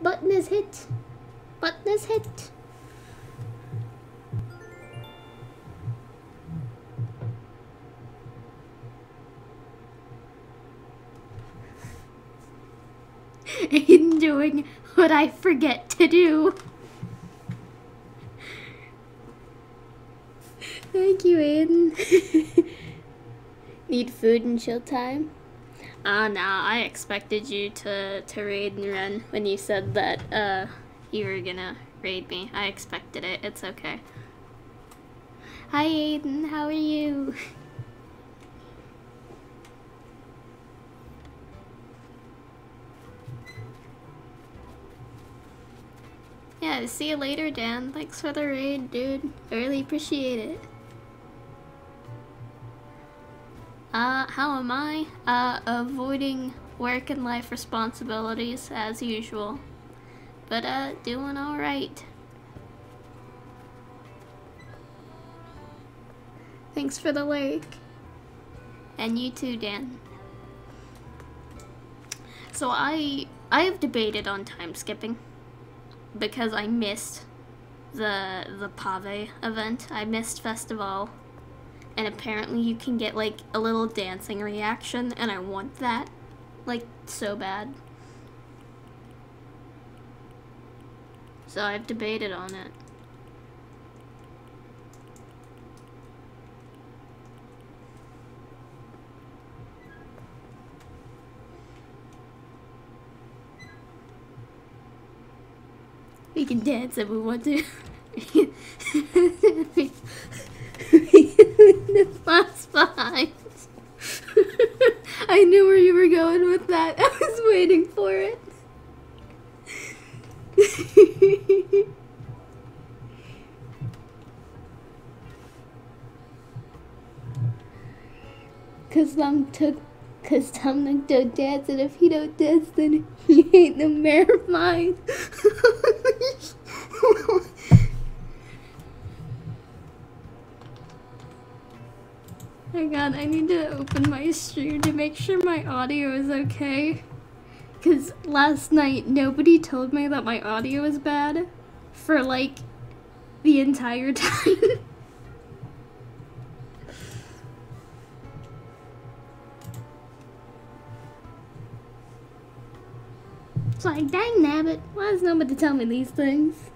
Button is hit. Button is hit. Aiden doing what I forget to do. Thank you, Aiden. Need food and chill time? Uh, nah, I expected you to, to raid and run when you said that, uh, you were gonna raid me. I expected it. It's okay. Hi, Aiden. How are you? Yeah, see you later, Dan. Thanks for the raid, dude. I really appreciate it. Uh, how am I? Uh, avoiding work and life responsibilities as usual. But, uh, doing alright. Thanks for the like. And you too, Dan. So I I have debated on time skipping because I missed the the Pave event. I missed Festival. And apparently you can get like a little dancing reaction and I want that like so bad. So I've debated on it. We can dance if we want to. the last. I knew where you were going with that. I was waiting for it. Cause Tom took, cause Tom don't dance, and if he don't dance, then he ain't the mayor of mine. Oh Hang on, I need to open my stream to make sure my audio is okay. Cause last night nobody told me that my audio was bad for like the entire time. it's like, dang nabbit, why does nobody tell me these things?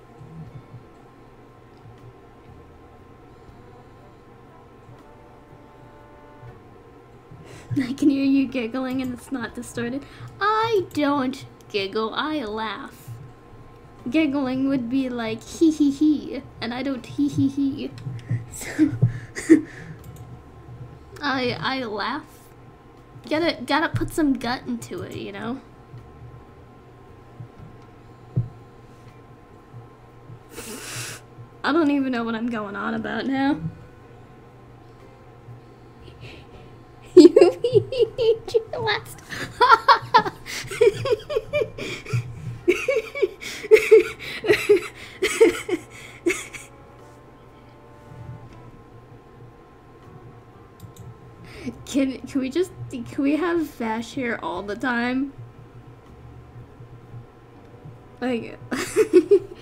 I can hear you giggling and it's not distorted. I don't giggle, I laugh. Giggling would be like hee hee hee, and I don't hee hee hee. So I I laugh. Gotta gotta put some gut into it, you know? I don't even know what I'm going on about now. You last. can can we just can we have Vash here all the time? Like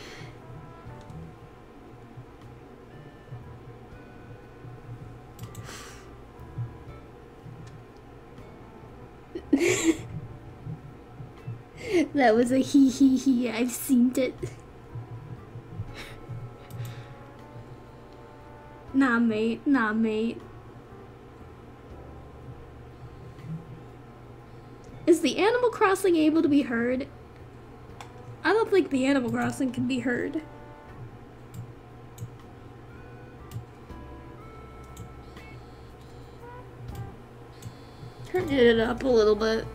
that was a hee hee hee. I've seen it. Nah, mate. Nah, mate. Is the Animal Crossing able to be heard? I don't think the Animal Crossing can be heard. Turn it up a little bit.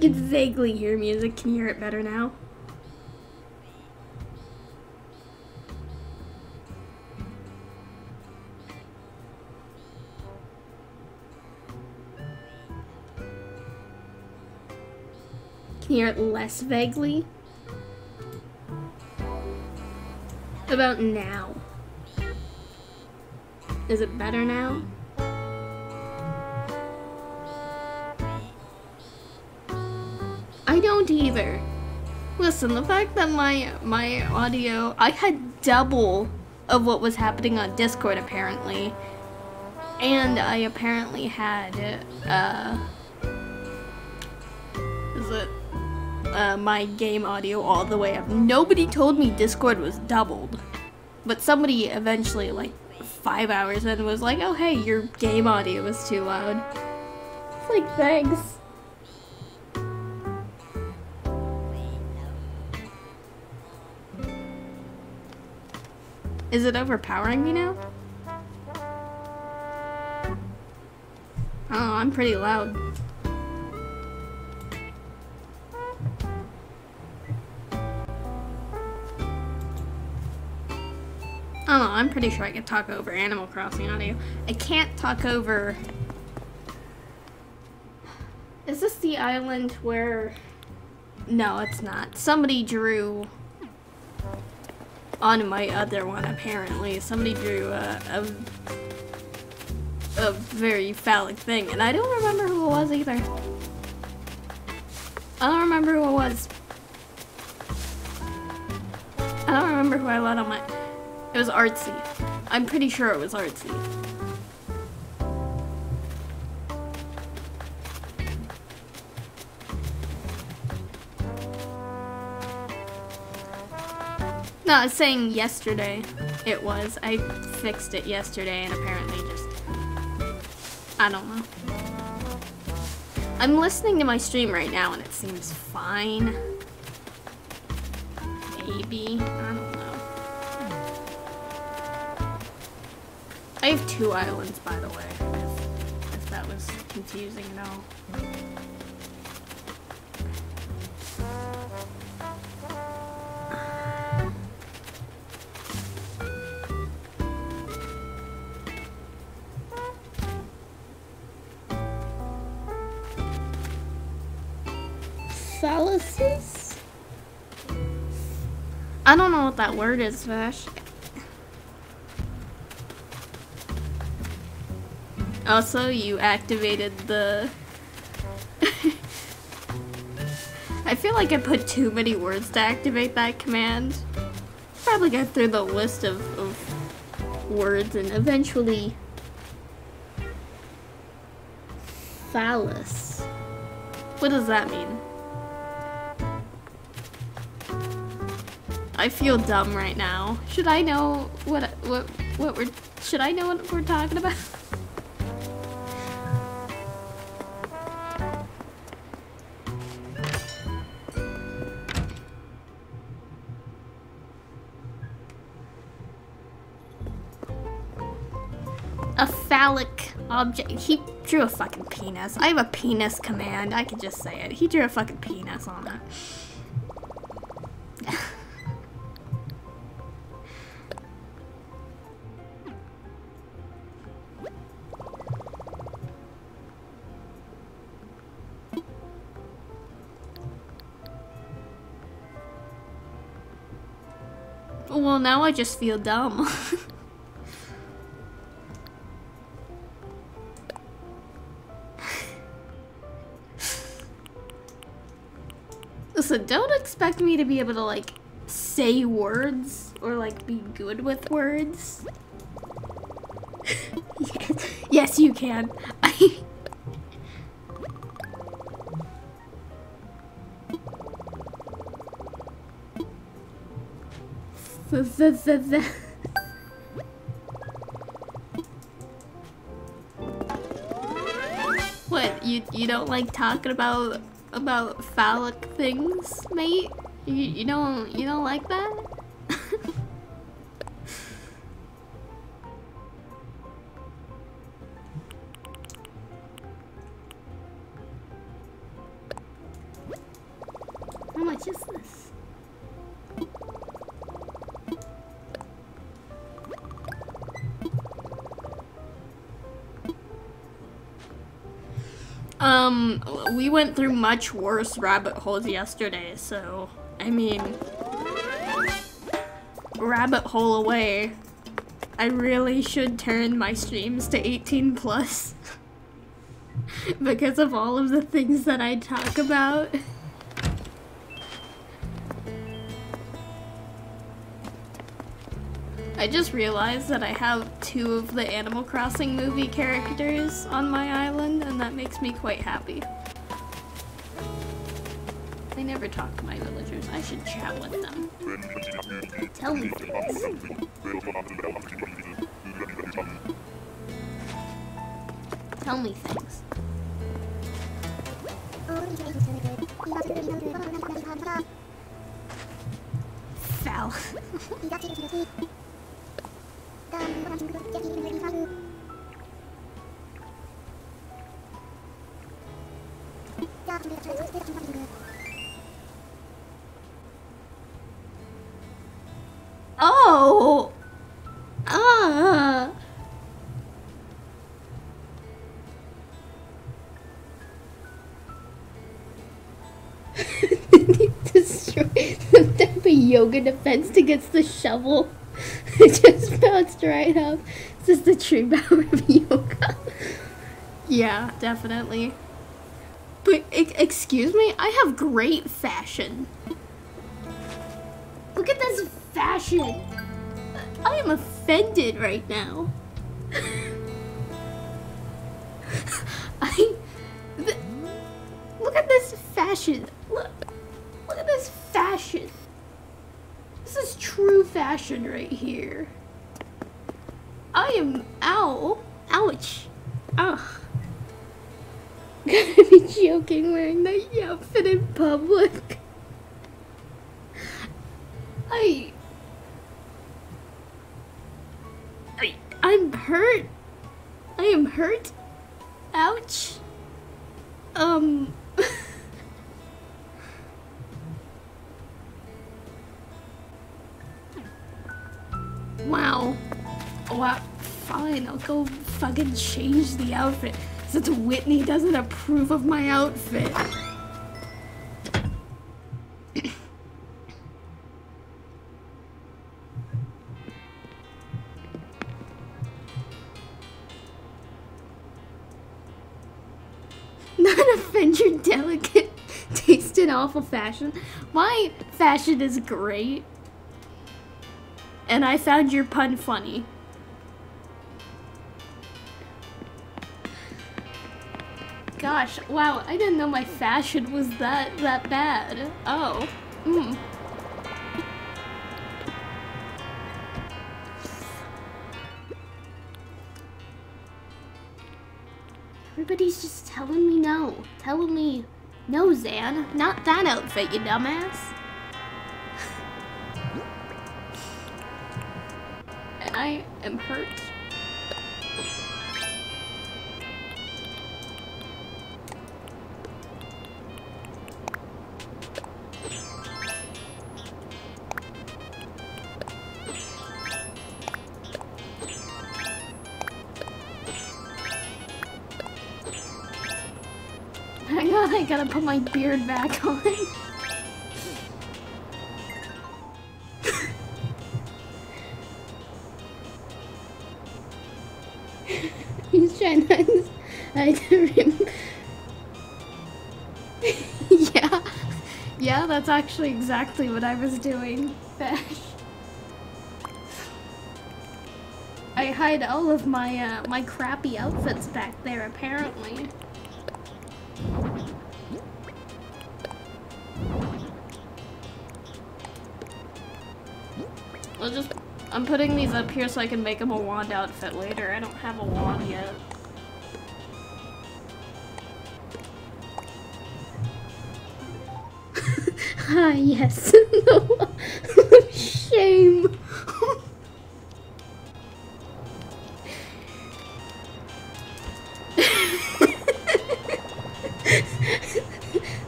You can vaguely hear music. Can you hear it better now? Can you hear it less vaguely? About now? Is it better now? I don't either. Listen, the fact that my my audio, I had double of what was happening on Discord apparently, and I apparently had uh, is it uh, my game audio all the way up. Nobody told me Discord was doubled, but somebody eventually, like five hours and was like, "Oh hey, your game audio was too loud." It's like thanks. Is it overpowering me now? Oh, I'm pretty loud. Know, I'm pretty sure I can talk over Animal Crossing audio. I can't talk over... Is this the island where... No, it's not. Somebody drew on my other one, apparently. Somebody drew a, a, a very phallic thing, and I don't remember who it was either. I don't remember who it was. I don't remember who I let on my... It was artsy. I'm pretty sure it was artsy. No, I was saying yesterday it was. I fixed it yesterday and apparently just... I don't know. I'm listening to my stream right now and it seems fine. Maybe. I don't know. Two islands, by the way, if, if that was confusing at all. I don't know what that word is, Vash. Also, you activated the... I feel like I put too many words to activate that command. Probably got through the list of, of words and eventually... Phallus. What does that mean? I feel dumb right now. Should I know what what what we're should I know what we're talking about? phallic object. He drew a fucking penis. I have a penis command. I can just say it. He drew a fucking penis on it. well, now I just feel dumb. Listen, don't expect me to be able to, like, say words or, like, be good with words. yes. yes, you can. What, you, you don't like talking about about phallic things, mate? You, you don't you don't like that? went through much worse rabbit holes yesterday, so, I mean, rabbit hole away. I really should turn my streams to 18 plus because of all of the things that I talk about. I just realized that I have two of the Animal Crossing movie characters on my island and that makes me quite happy. Never talk to my villagers. I should chat with them. Tell me things. Tell me things. Destroy some type yoga defense against the shovel. it just bounced right up. This is the true power of yoga. yeah, definitely. But, excuse me, I have great fashion. Look at this fashion. I am offended right now. I... look at this fashion. Look, look at this fashion. This is true fashion right here. I am... Ow. Ouch. Ugh. Gotta be joking wearing that outfit in public. I... I... I'm hurt. I am hurt. Ouch. Um... wow. Wow. Fine, I'll go fucking change the outfit since Whitney doesn't approve of my outfit. Not offend your delicate taste in awful fashion. My fashion is great. And I found your pun funny. Gosh, wow, I didn't know my fashion was that that bad. Oh. Hmm. Everybody's just telling me no. Telling me, no, Zan, not that outfit, you dumbass. I am hurt. I gotta put my beard back on. actually exactly what I was doing. I hide all of my, uh, my crappy outfits back there, apparently. I'll just... I'm putting these up here so I can make them a wand outfit later. I don't have a wand yet. Ah, yes. Shame.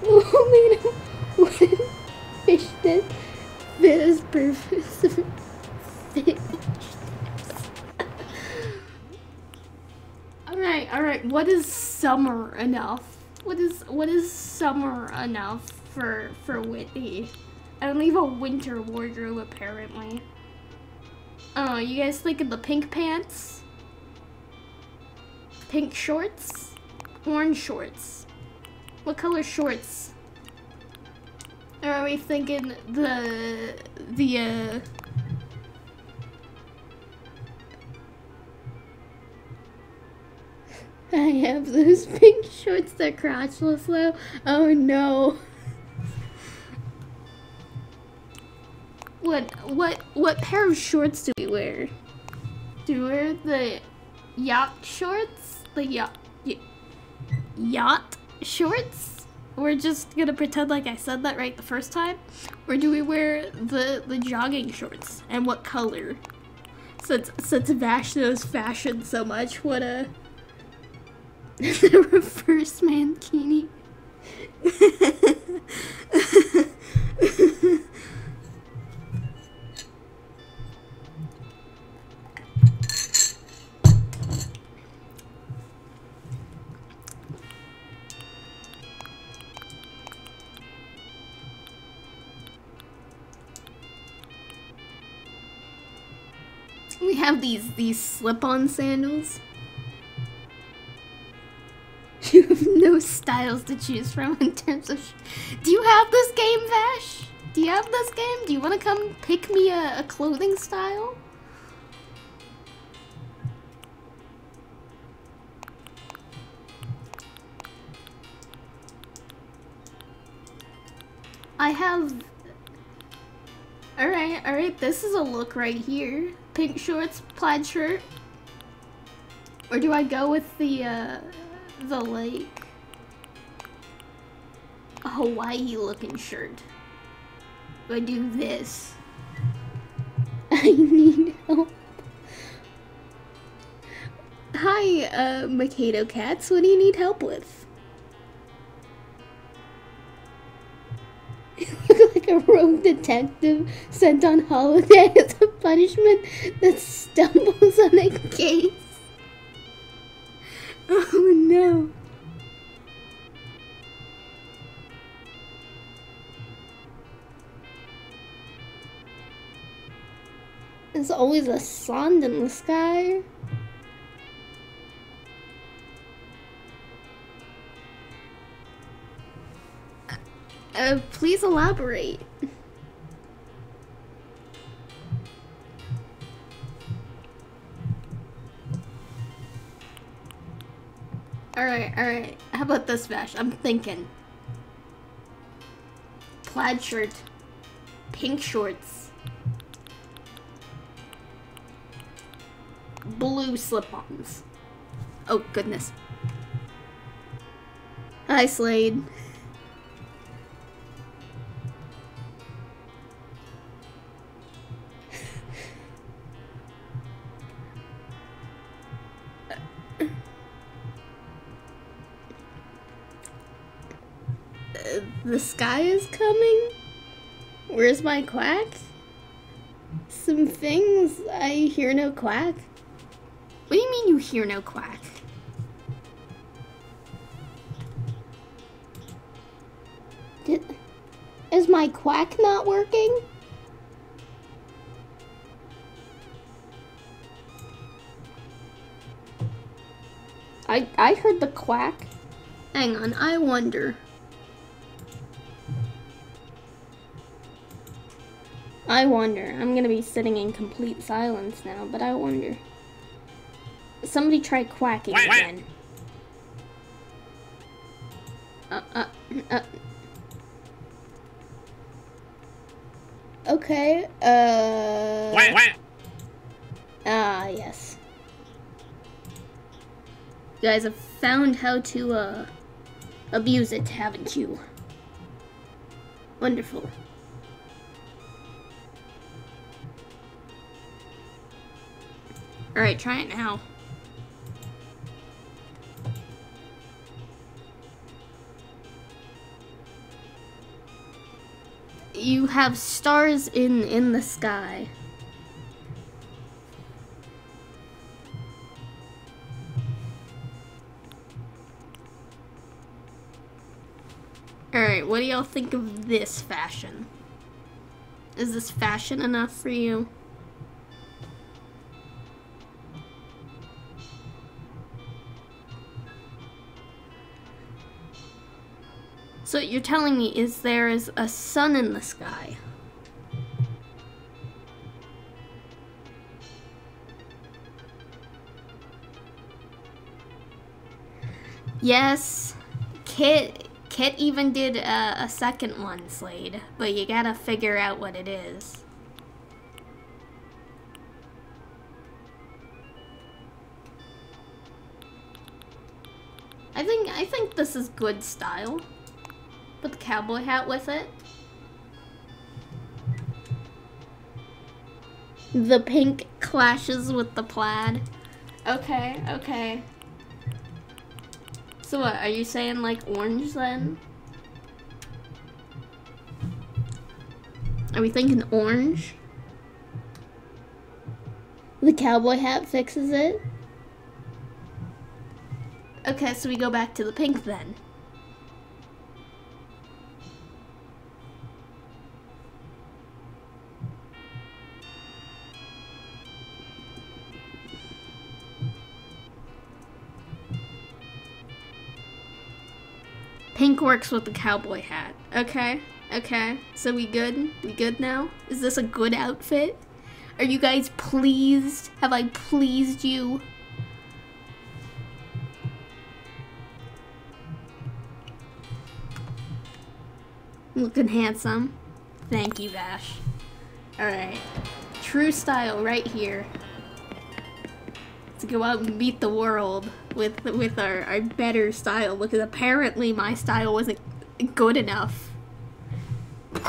oh All right, all right. What is summer enough? What is what is summer enough for, for Whitney. I don't have a winter wardrobe, apparently. Oh, you guys think of the pink pants? Pink shorts? Orange shorts? What color shorts? Or are we thinking the, the, uh, I have those pink shorts that crotchless though. Oh no. What what what pair of shorts do we wear? Do we wear the yacht shorts? The yacht yacht shorts? We're just gonna pretend like I said that right the first time? Or do we wear the the jogging shorts? And what color? Since since Vash knows fashion so much, what a the reverse mankini. we have these these slip-on sandals. You have no styles to choose from in terms of. Do you have this game, Vash? Do you have this game? Do you want to come pick me a, a clothing style? I have. Alright, alright, this is a look right here. Pink shorts, plaid shirt. Or do I go with the, uh, the like Hawaii looking shirt. Do I do this? I need help. Hi, uh, Mikado Cats. What do you need help with? You look like a rogue detective sent on holiday punishment that stumbles on a case. Oh no. There's always a sun in the sky. Uh, please elaborate. Alright, alright. How about this, Vash? I'm thinking. Plaid shirt. Pink shorts. Blue slip-ons. Oh, goodness. Hi, Slade. Sky is coming? Where's my quack? Some things I hear no quack. What do you mean you hear no quack? Did, is my quack not working? I I heard the quack. Hang on, I wonder. I wonder. I'm gonna be sitting in complete silence now, but I wonder. Somebody try quacking again. Uh, uh, uh. Okay, uh... Ah, yes. You guys have found how to, uh, abuse it, haven't you? Wonderful. Alright, try it now. You have stars in in the sky. Alright, what do y'all think of this fashion? Is this fashion enough for you? So what you're telling me is there is a sun in the sky. Yes, Kit. Kit even did a, a second one, Slade, but you gotta figure out what it is. I think I think this is good style. Put the cowboy hat with it. The pink clashes with the plaid. Okay, okay. So what, are you saying like orange then? Are we thinking orange? The cowboy hat fixes it? Okay, so we go back to the pink then. Pink works with the cowboy hat. Okay, okay. So we good? We good now? Is this a good outfit? Are you guys pleased? Have I pleased you? Looking handsome. Thank you, Vash. Alright. True style right here. To go out and meet the world with with our, our better style because apparently my style wasn't good enough.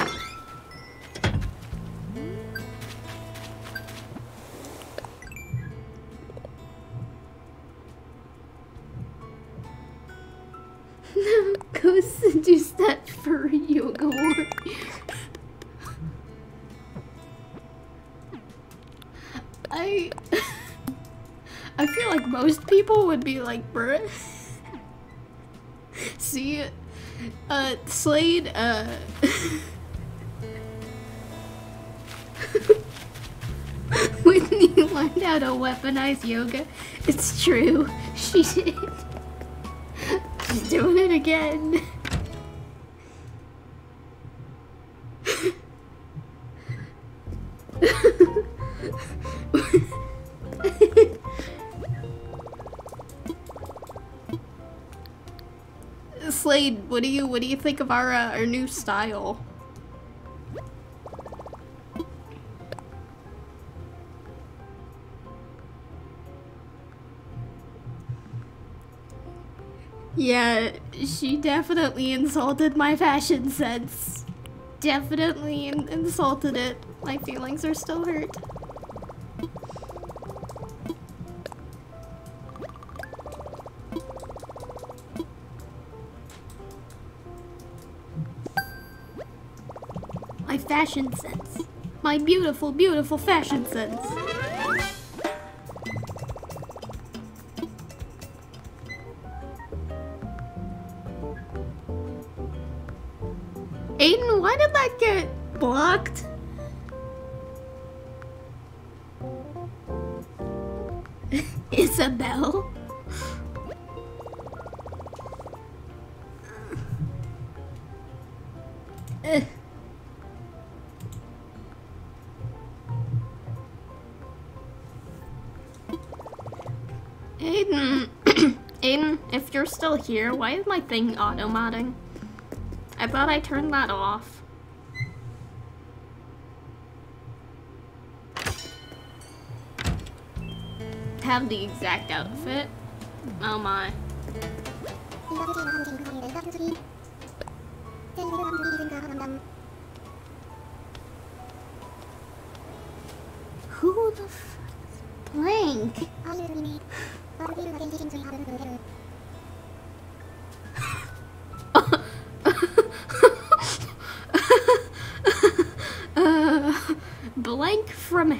Go seduce that furry yoga most people would be like, bruh. See, uh, Slade, uh. Whitney learned how to weaponize yoga. It's true. She did. She's doing it again. Slade, what do you what do you think of our uh, our new style? Yeah, she definitely insulted my fashion sense. Definitely in insulted it. My feelings are still hurt. Fashion sense. My beautiful, beautiful fashion sense. Still here, why is my thing auto-modding? I thought I turned that off. Have the exact outfit. Oh my.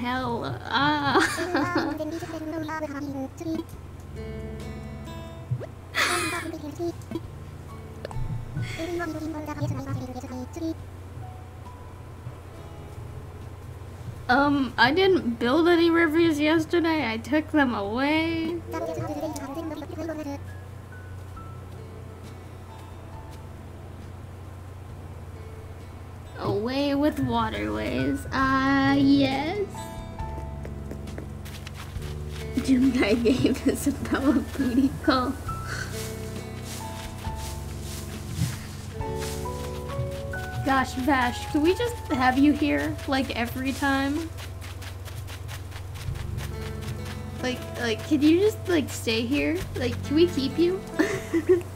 Hell. Ah. um, I didn't build any rivers yesterday. I took them away. Away with waterways. Ah, uh, yes. I gave Isabelle a booty call. Gosh, Vash, can we just have you here, like, every time? Like, like, can you just, like, stay here? Like, can we keep you?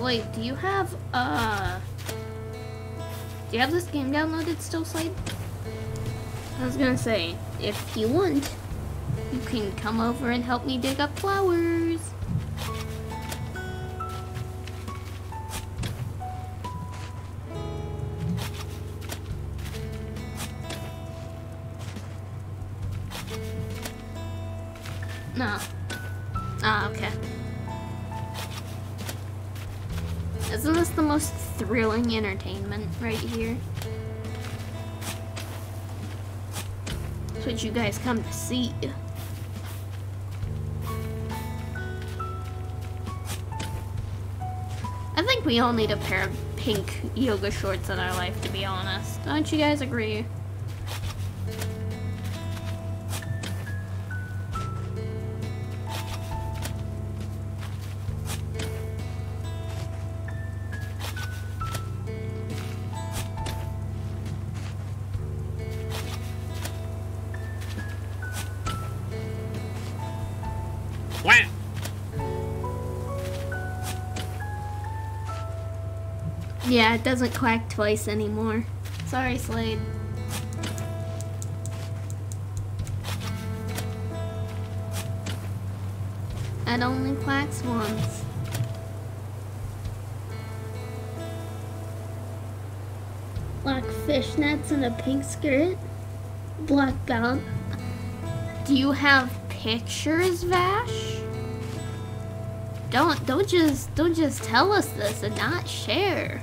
Slade, do you have, uh... Do you have this game downloaded still, Slade? I was gonna say, if you want, you can come over and help me dig up flowers. Right here? That's what you guys come to see. I think we all need a pair of pink yoga shorts in our life, to be honest. Don't you guys agree? It doesn't quack twice anymore. Sorry, Slade. It only quacks once. Black fishnets and a pink skirt. Black belt. Do you have pictures, Vash? Don't don't just don't just tell us this and not share.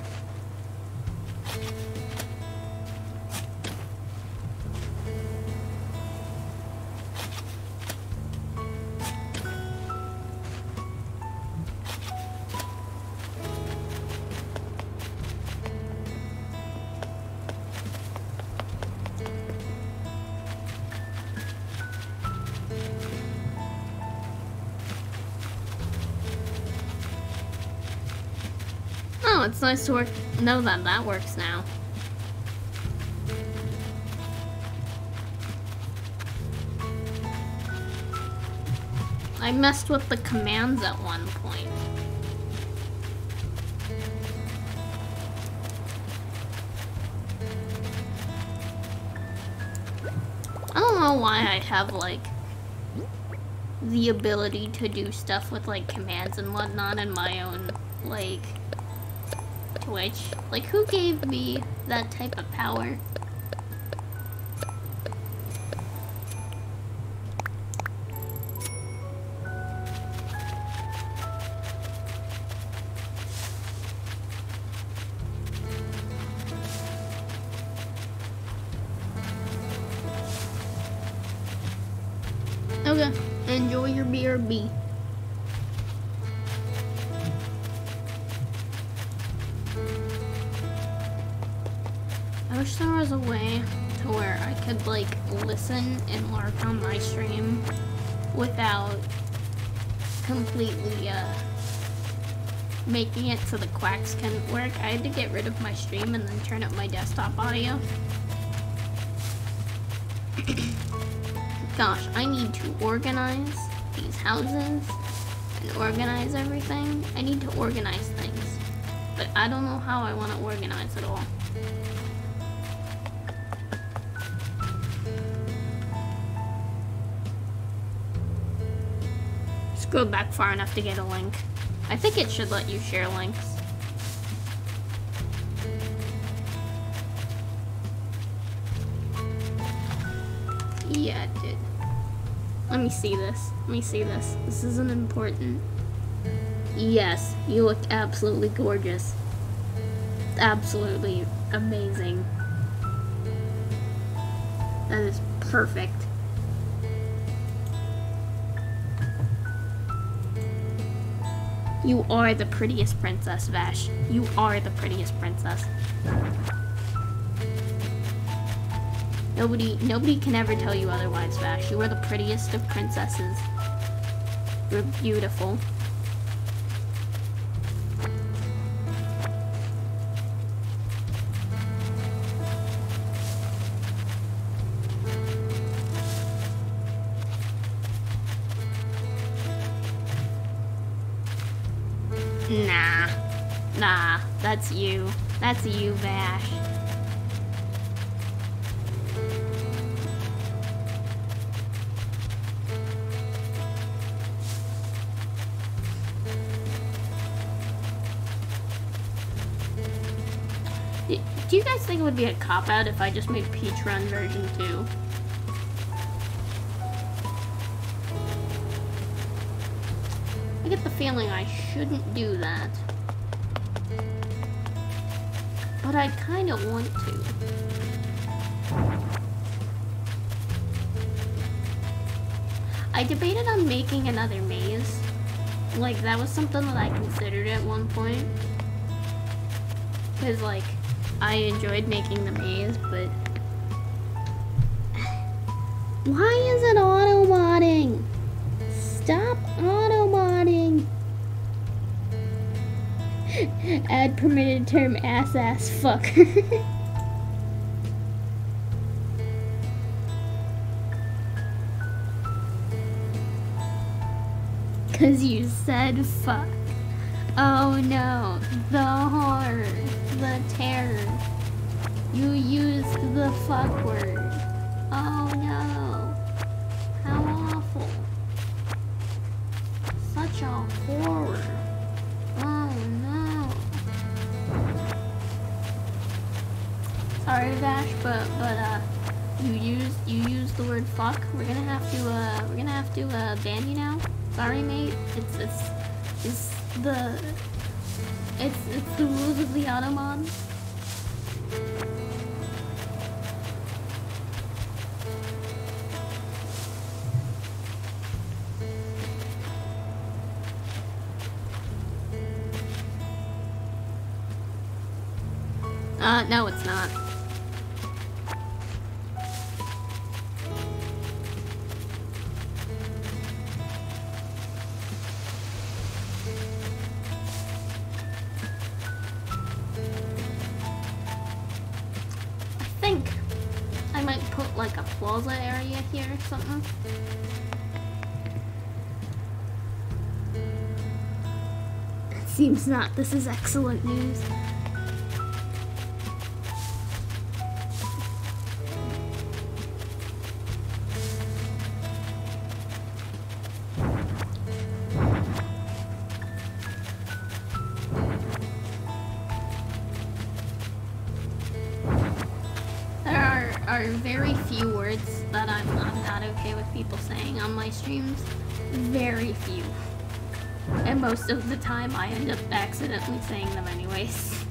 Nice to work know that that works now. I messed with the commands at one point. I don't know why I have like the ability to do stuff with like commands and whatnot in my own like Twitch. Like who gave me that type of power? So the quacks can work. I had to get rid of my stream and then turn up my desktop audio. Gosh, I need to organize these houses and organize everything. I need to organize things, but I don't know how I want to organize it all. Scroll back far enough to get a link. I think it should let you share links. Yeah, it did. Let me see this. Let me see this. This isn't important. Yes, you look absolutely gorgeous. Absolutely amazing. That is perfect. You are the prettiest princess, Vash. You are the prettiest princess. Nobody, nobody can ever tell you otherwise, Vash. You are the prettiest of princesses. You're beautiful. Be a cop-out if I just made Peach Run version 2? I get the feeling I shouldn't do that. But I kind of want to. I debated on making another maze. Like, that was something that I considered at one point. Because, like, I enjoyed making the maze, but... Why is it auto-modding? Stop auto-modding! Add permitted term ass-ass fucker. Cause you said fuck. Oh no, the horror, the terror. You used the fuck word. Oh no. How awful. Such a horror. Oh no. Sorry Vash, but but uh you used you used the word fuck. We're gonna have to uh we're gonna have to uh ban you now. Sorry mate. It's it's it's the it's it's the rules of the Automod. Like a plaza area here or something. Seems not. This is excellent news. Accidentally saying them anyways.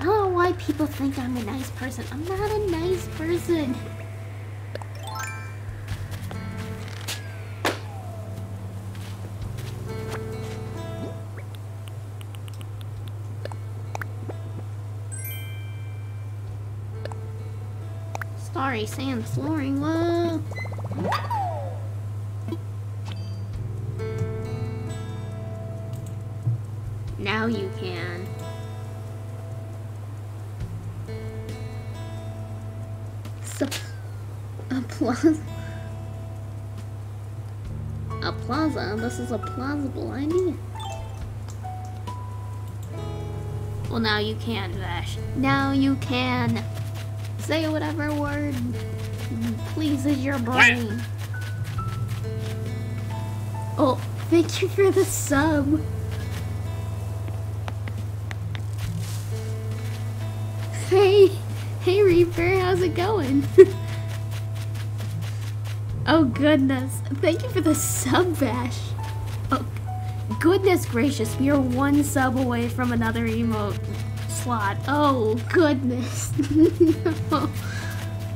I don't know why people think I'm a nice person. I'm not a nice person. Starry sand flooring, whoa. Is a plausible idea. Well, now you can, Vash. Now you can. Say whatever word pleases your brain. Oh, thank you for the sub. Hey, hey Reaper, how's it going? oh goodness, thank you for the sub Vash. Goodness gracious, we are one sub away from another emote slot. Oh goodness, no.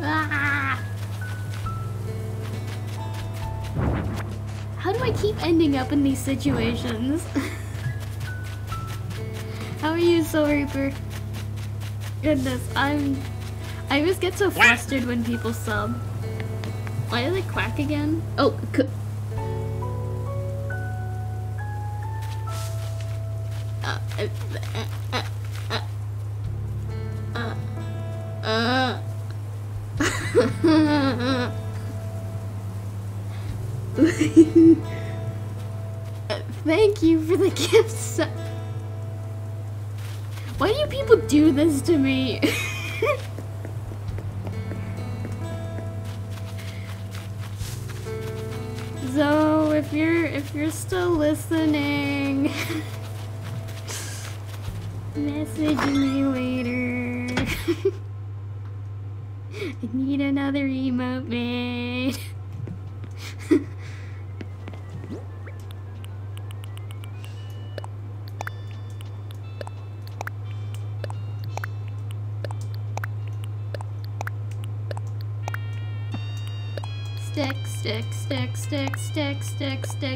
Ah. How do I keep ending up in these situations? How are you, Soul Reaper? Goodness, I'm... I always get so flustered when people sub. Why do they quack again? Oh,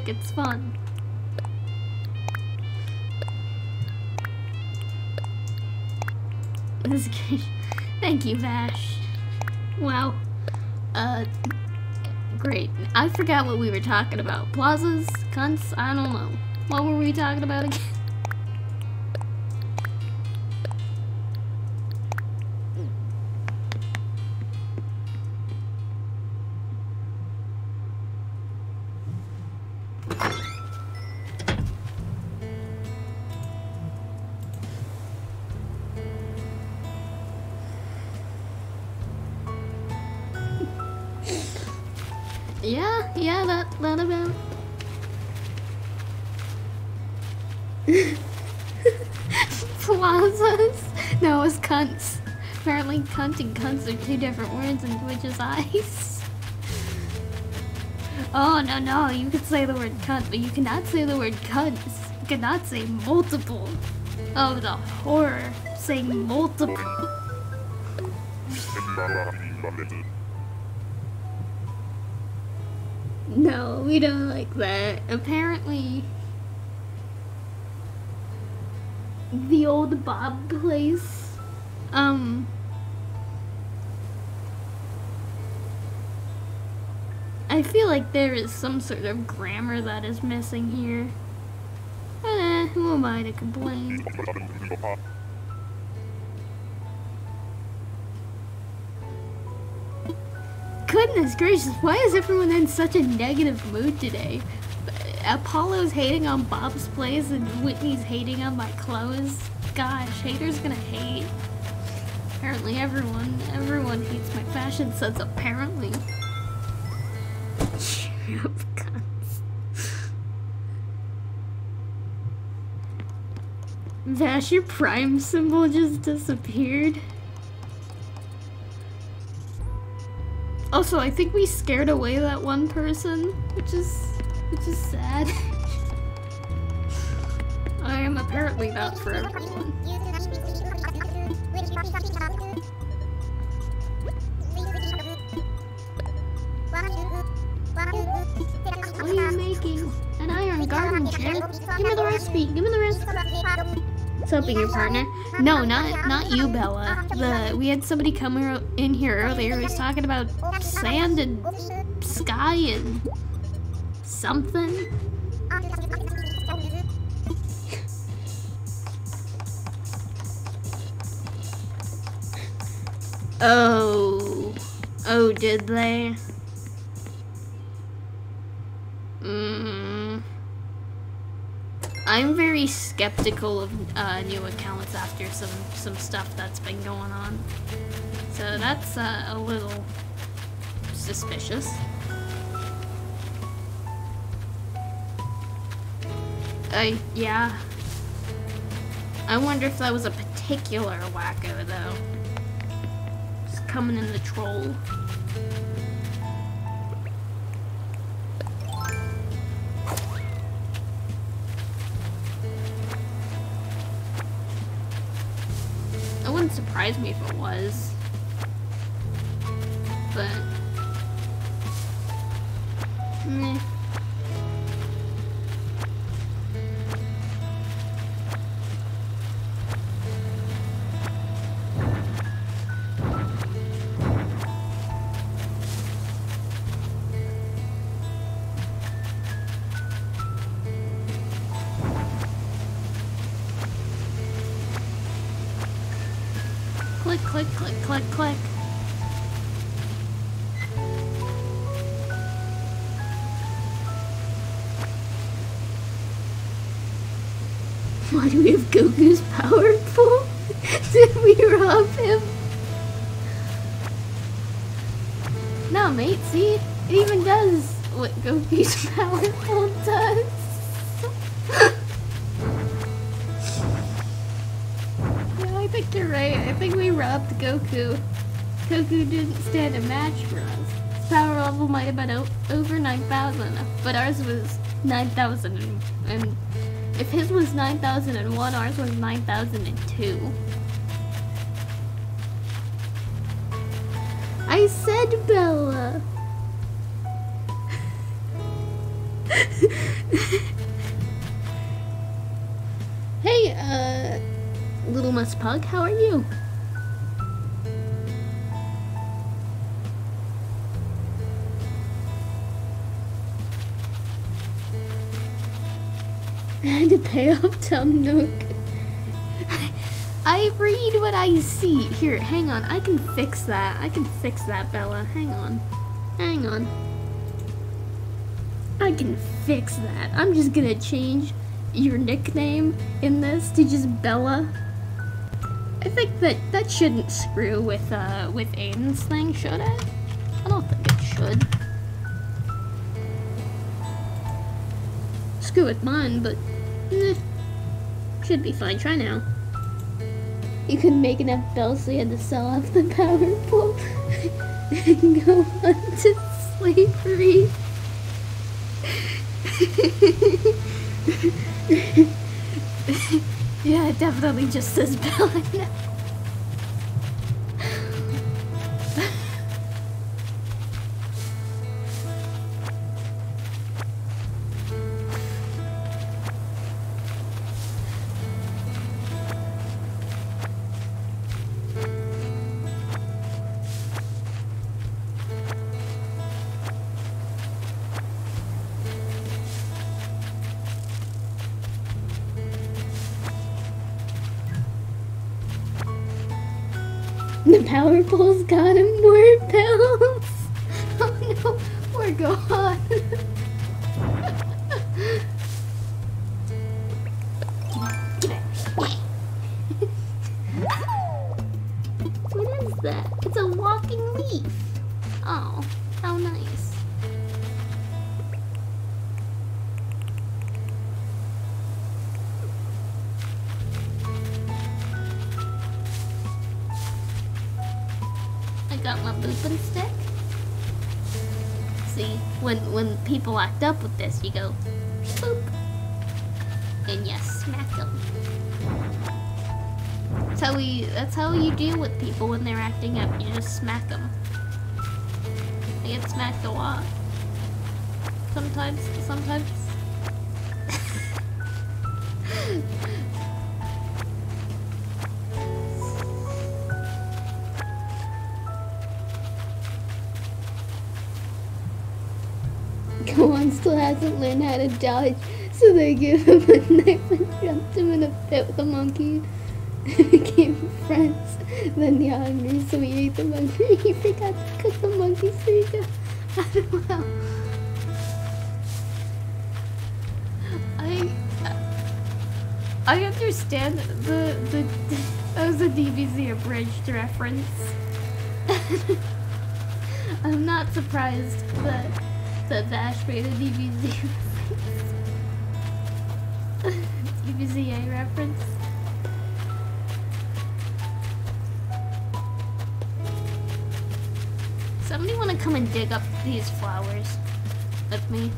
It's fun. Thank you, Vash. Wow. Uh, great. I forgot what we were talking about. Plazas? Cunts? I don't know. What were we talking about again? And cunts are two different words in Twitch's eyes. Oh, no, no, you could say the word cunt, but you cannot say the word cunts. You cannot say multiple. Oh, the horror. Saying multiple. No, we don't like that. Apparently, the old Bob place, um, I feel like there is some sort of grammar that is missing here. Eh, who am I to complain? Goodness gracious, why is everyone in such a negative mood today? Apollo's hating on Bob's place and Whitney's hating on my clothes. Gosh, haters gonna hate. Apparently everyone, everyone hates my fashion sense, apparently. Vash, your prime symbol just disappeared. Also, I think we scared away that one person, which is which is sad. I am apparently not for everyone. Recipe, give me the recipe. What's helping your partner? No, not not you, Bella. The we had somebody come in here earlier who was talking about sand and sky and something. Oh, oh, did they? I'm very skeptical of uh, new accounts after some some stuff that's been going on. So that's uh, a little suspicious. Uh, yeah. I wonder if that was a particular wacko, though. Just coming in the troll. Surprise me if it was. 9,000 and if his was 9001, ours was 9002. I said Bella. hey, uh, Little Miss Pug, how are you? Off Tom Nook. I read what I see. Here, hang on. I can fix that. I can fix that, Bella. Hang on. Hang on. I can fix that. I'm just gonna change your nickname in this to just Bella. I think that that shouldn't screw with uh with Aiden's thing, should it? I don't think it should. Screw with mine, but eh, should be fine. Try now. You couldn't make enough bells, so you had to sell off the power pole and go on to slavery. yeah, it definitely just says Bella act up with this, you go boop, and you smack them. That's how we. That's how you deal with people when they're acting up. You just smack them. I get smacked a lot. Sometimes, sometimes. hasn't learned how to dodge, so they give him a knife and jumped him in a pit with a monkey. They became friends. Then the hungry, so he ate the monkey. He forgot to cook the monkey, so he got. I don't know. I. I understand the the that was a DBZ abridged reference. I'm not surprised that the Ash Beta DBZ reference. DBZA reference. Somebody want to come and dig up these flowers with me?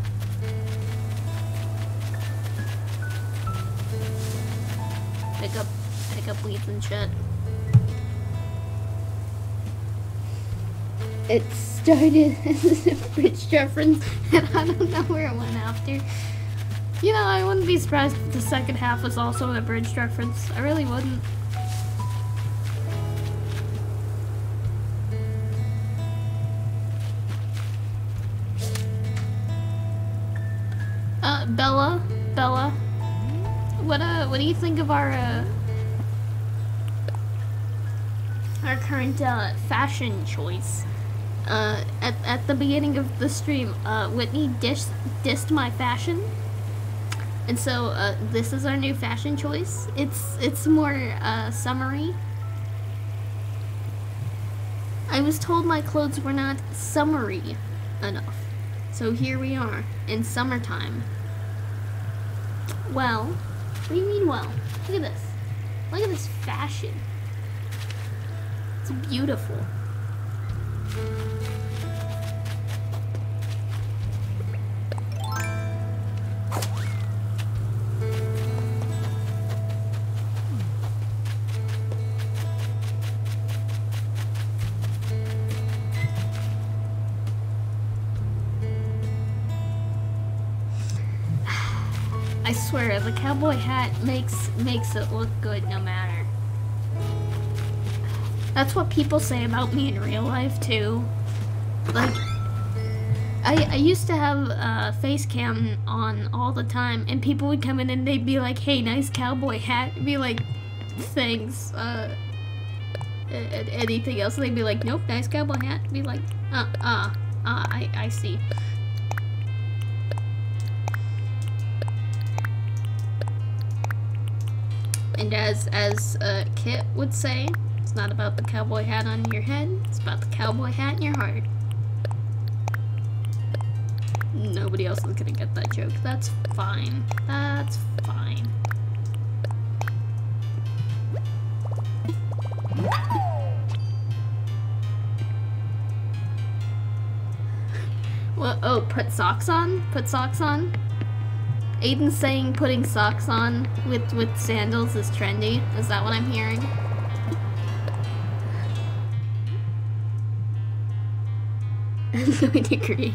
Pick up, pick up weeds and shit. It started as a bridge reference, and I don't know where it went after. You know, I wouldn't be surprised if the second half was also a bridge reference. I really wouldn't. Uh, Bella, Bella, what uh, what do you think of our uh, our current uh, fashion choice. Uh, at, at the beginning of the stream, uh, Whitney dish, dissed my fashion. And so, uh, this is our new fashion choice. It's, it's more, uh, summery. I was told my clothes were not summery enough. So here we are, in summertime. Well, what do you mean well? Look at this. Look at this fashion. It's beautiful. I swear, the cowboy hat makes makes it look good no matter. That's what people say about me in real life too. Like, I I used to have a face cam on all the time, and people would come in and they'd be like, "Hey, nice cowboy hat." Be like, "Thanks." Uh, anything else? They'd be like, "Nope, nice cowboy hat." Be like, "Uh, uh, uh, I I see." And as as uh, Kit would say, it's not about the cowboy hat on your head. It's about the cowboy hat in your heart. Nobody else is gonna get that joke. That's fine. That's fine. Well, oh, put socks on? Put socks on? Aiden's saying putting socks on with with sandals is trendy. Is that what I'm hearing? Going to create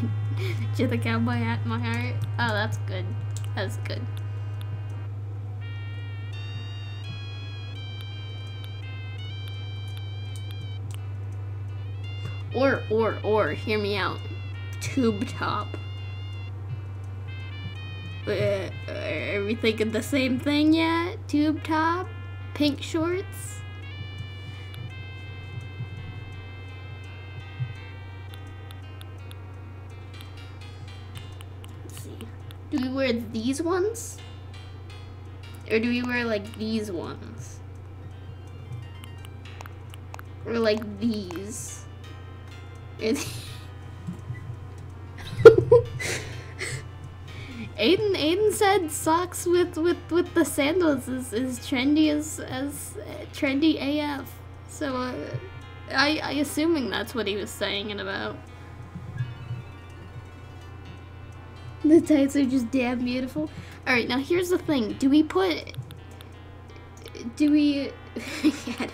to the cowboy hat in my heart. Oh, that's good. That's good. Or, or, or, hear me out. Tube top. Uh, are we thinking the same thing yet? Tube top? Pink shorts? Do we wear these ones? Or do we wear like these ones? Or like these? Aiden Aiden said socks with with with the sandals is is trendy as as trendy AF. So uh, I I assuming that's what he was saying it about. The tights are just damn beautiful. All right, now here's the thing: Do we put? Do we? yeah,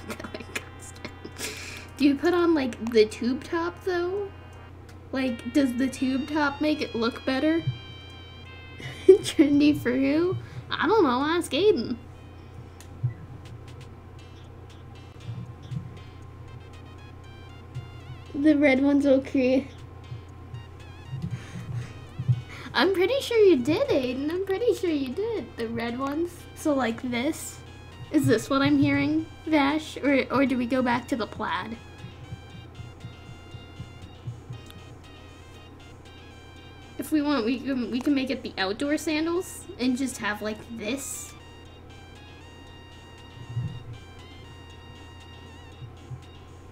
do you put on like the tube top though? Like, does the tube top make it look better? Trendy for who? I don't know. Ask Aiden. The red ones will create. I'm pretty sure you did, Aiden. I'm pretty sure you did. The red ones. So like this. Is this what I'm hearing, Vash? Or, or do we go back to the plaid? If we want, we can, we can make it the outdoor sandals and just have like this.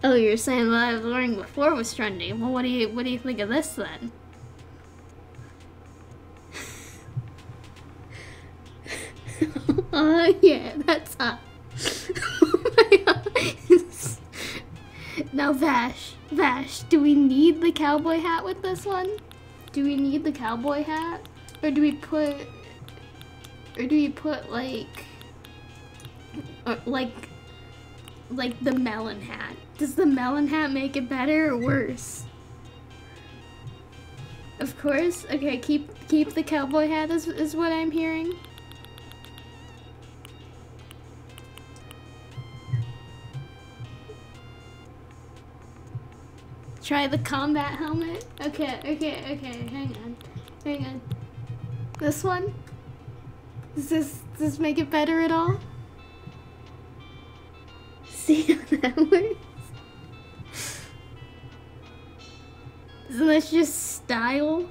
Oh, you're saying what I was wearing before was trendy. Well, what do you what do you think of this then? Oh yeah, that's god. now Vash, Vash, do we need the cowboy hat with this one? Do we need the cowboy hat? Or do we put or do we put like or like like the melon hat? Does the melon hat make it better or worse? Of course. Okay, keep keep the cowboy hat is is what I'm hearing. Try the combat helmet? Okay, okay, okay, hang on. Hang on. This one? Does this, does this make it better at all? See how that works? Isn't just style?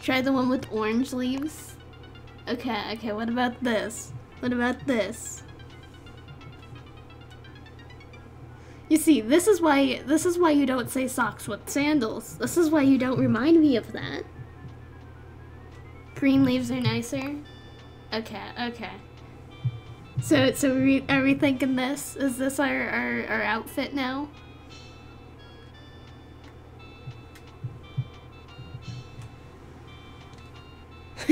Try the one with orange leaves? Okay, okay, what about this? What about this? You see, this is why this is why you don't say socks with sandals. This is why you don't remind me of that. Green leaves are nicer. Okay, okay. So, so we, are we thinking this? Is this our, our, our outfit now?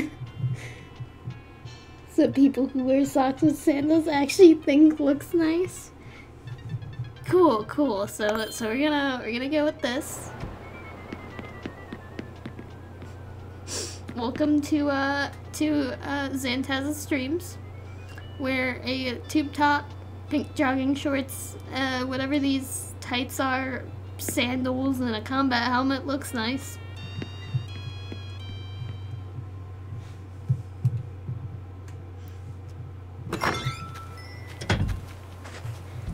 so people who wear socks with sandals actually think looks nice? Cool, cool. So, so we're gonna, we're gonna go with this. Welcome to, uh, to, uh, Zantazz's streams wear a tube top, pink jogging shorts, uh, whatever these tights are, sandals, and a combat helmet looks nice.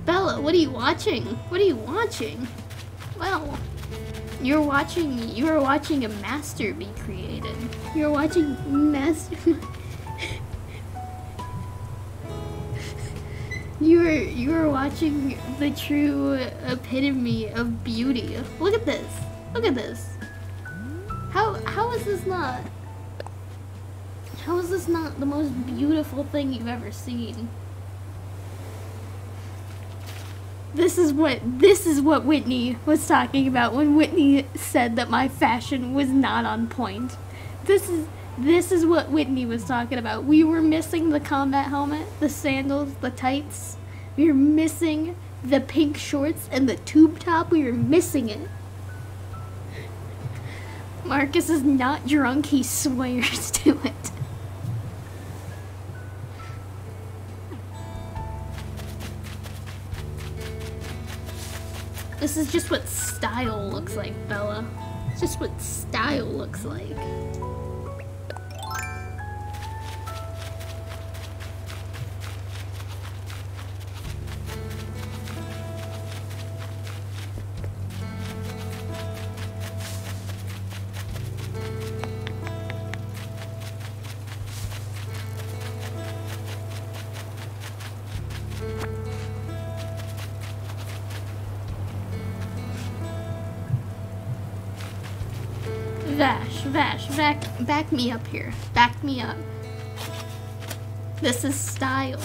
Bella, what are you watching? What are you watching? Well, you're watching, you're watching a master be created. You're watching master... You're you're watching the true epitome of beauty. Look at this. Look at this. How how is this not? How is this not the most beautiful thing you've ever seen? This is what this is what Whitney was talking about when Whitney said that my fashion was not on point. This is this is what Whitney was talking about. We were missing the combat helmet, the sandals, the tights. We were missing the pink shorts and the tube top. We were missing it. Marcus is not drunk. He swears to it. This is just what style looks like, Bella. It's just what style looks like. Me up here. Back me up. This is style.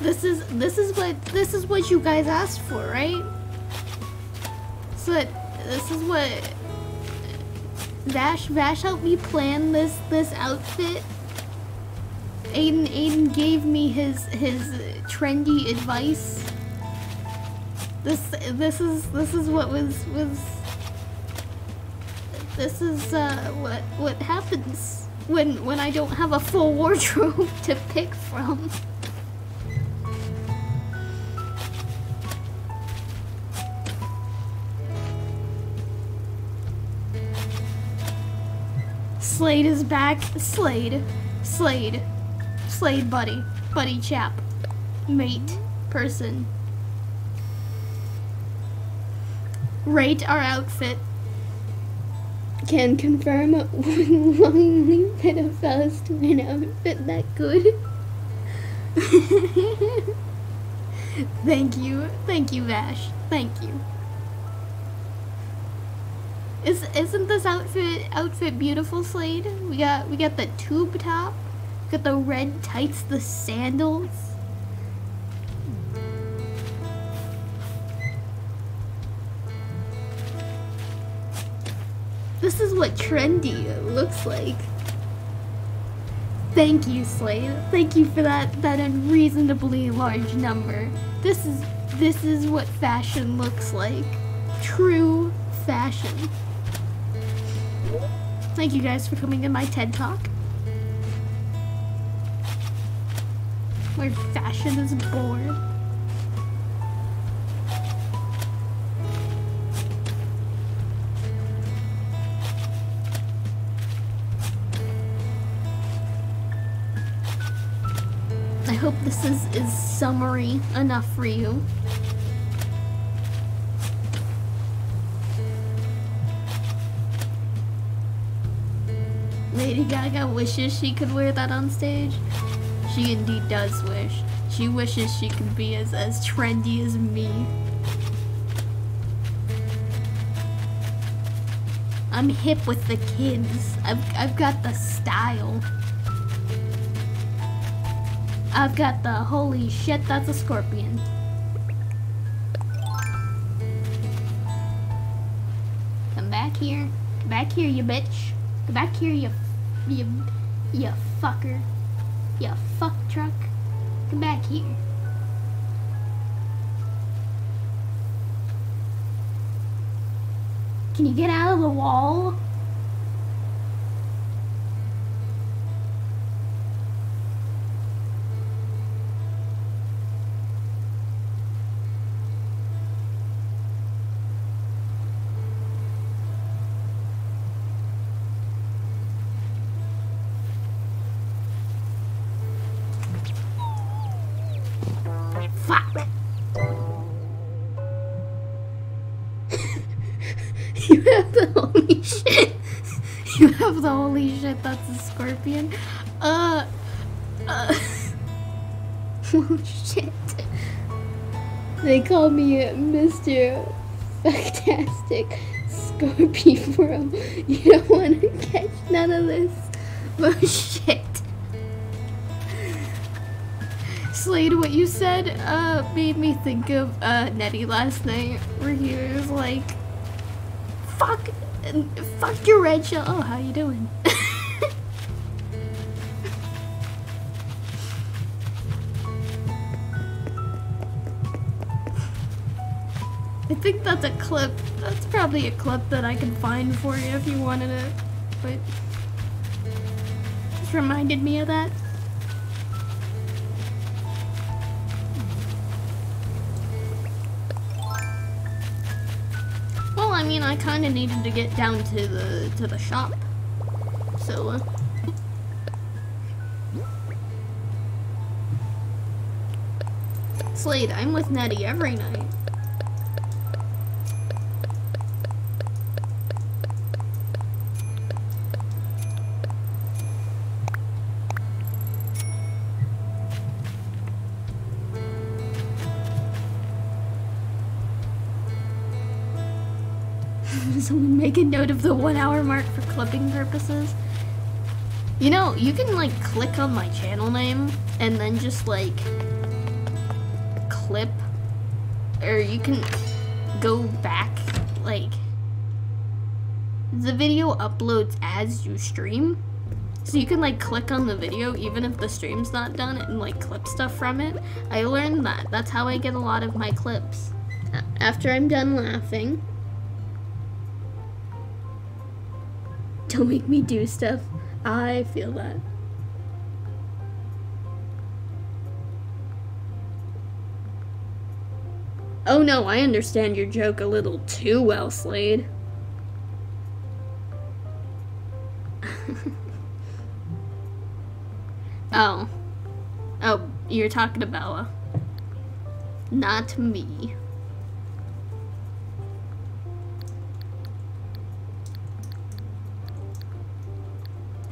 This is this is what this is what you guys asked for, right? So this is what Vash Vash helped me plan this this outfit. Aiden Aiden gave me his his trendy advice this this is this is what was was this is uh, what what happens when when I don't have a full wardrobe to pick from. Slade is back. Slade. Slade. Slade buddy. Buddy chap. Mate. Person. Rate our outfit. Can confirm one lonely pedophiles to an outfit that good. Thank you. Thank you, Vash. Thank you. Is isn't this outfit outfit beautiful, Slade? We got we got the tube top, we got the red tights, the sandals. This is what trendy looks like. Thank you, Slade. Thank you for that that unreasonably large number. This is this is what fashion looks like. True fashion. Thank you guys for coming to my TED Talk. Where fashion is born. This is, is summary enough for you. Lady Gaga wishes she could wear that on stage. She indeed does wish. She wishes she could be as, as trendy as me. I'm hip with the kids. I've, I've got the style. I've got the holy shit, that's a scorpion. Come back here. Come back here, you bitch. Come back here, you, you, you fucker. You fuck truck. Come back here. Can you get out of the wall? Have the holy shit. That's a scorpion. Uh. Uh. oh shit. They call me Mr. Fantastic Scorpio. You don't want to catch none of this. Oh shit. Slade, what you said uh, made me think of uh, Nettie last night, where he was like, "Fuck, fuck your red shell." Oh, how you doing? I think that's a clip. That's probably a clip that I can find for you if you wanted it, but just reminded me of that. I mean, I kind of needed to get down to the to the shop, so. Uh, Slade, I'm with Nettie every night. Make a note of the one hour mark for clipping purposes. You know, you can like click on my channel name and then just like clip or you can go back like the video uploads as you stream. So you can like click on the video even if the stream's not done and like clip stuff from it. I learned that. That's how I get a lot of my clips. After I'm done laughing, Don't make me do stuff. I feel that. Oh no, I understand your joke a little too well, Slade. oh. Oh, you're talking to Bella. Not me.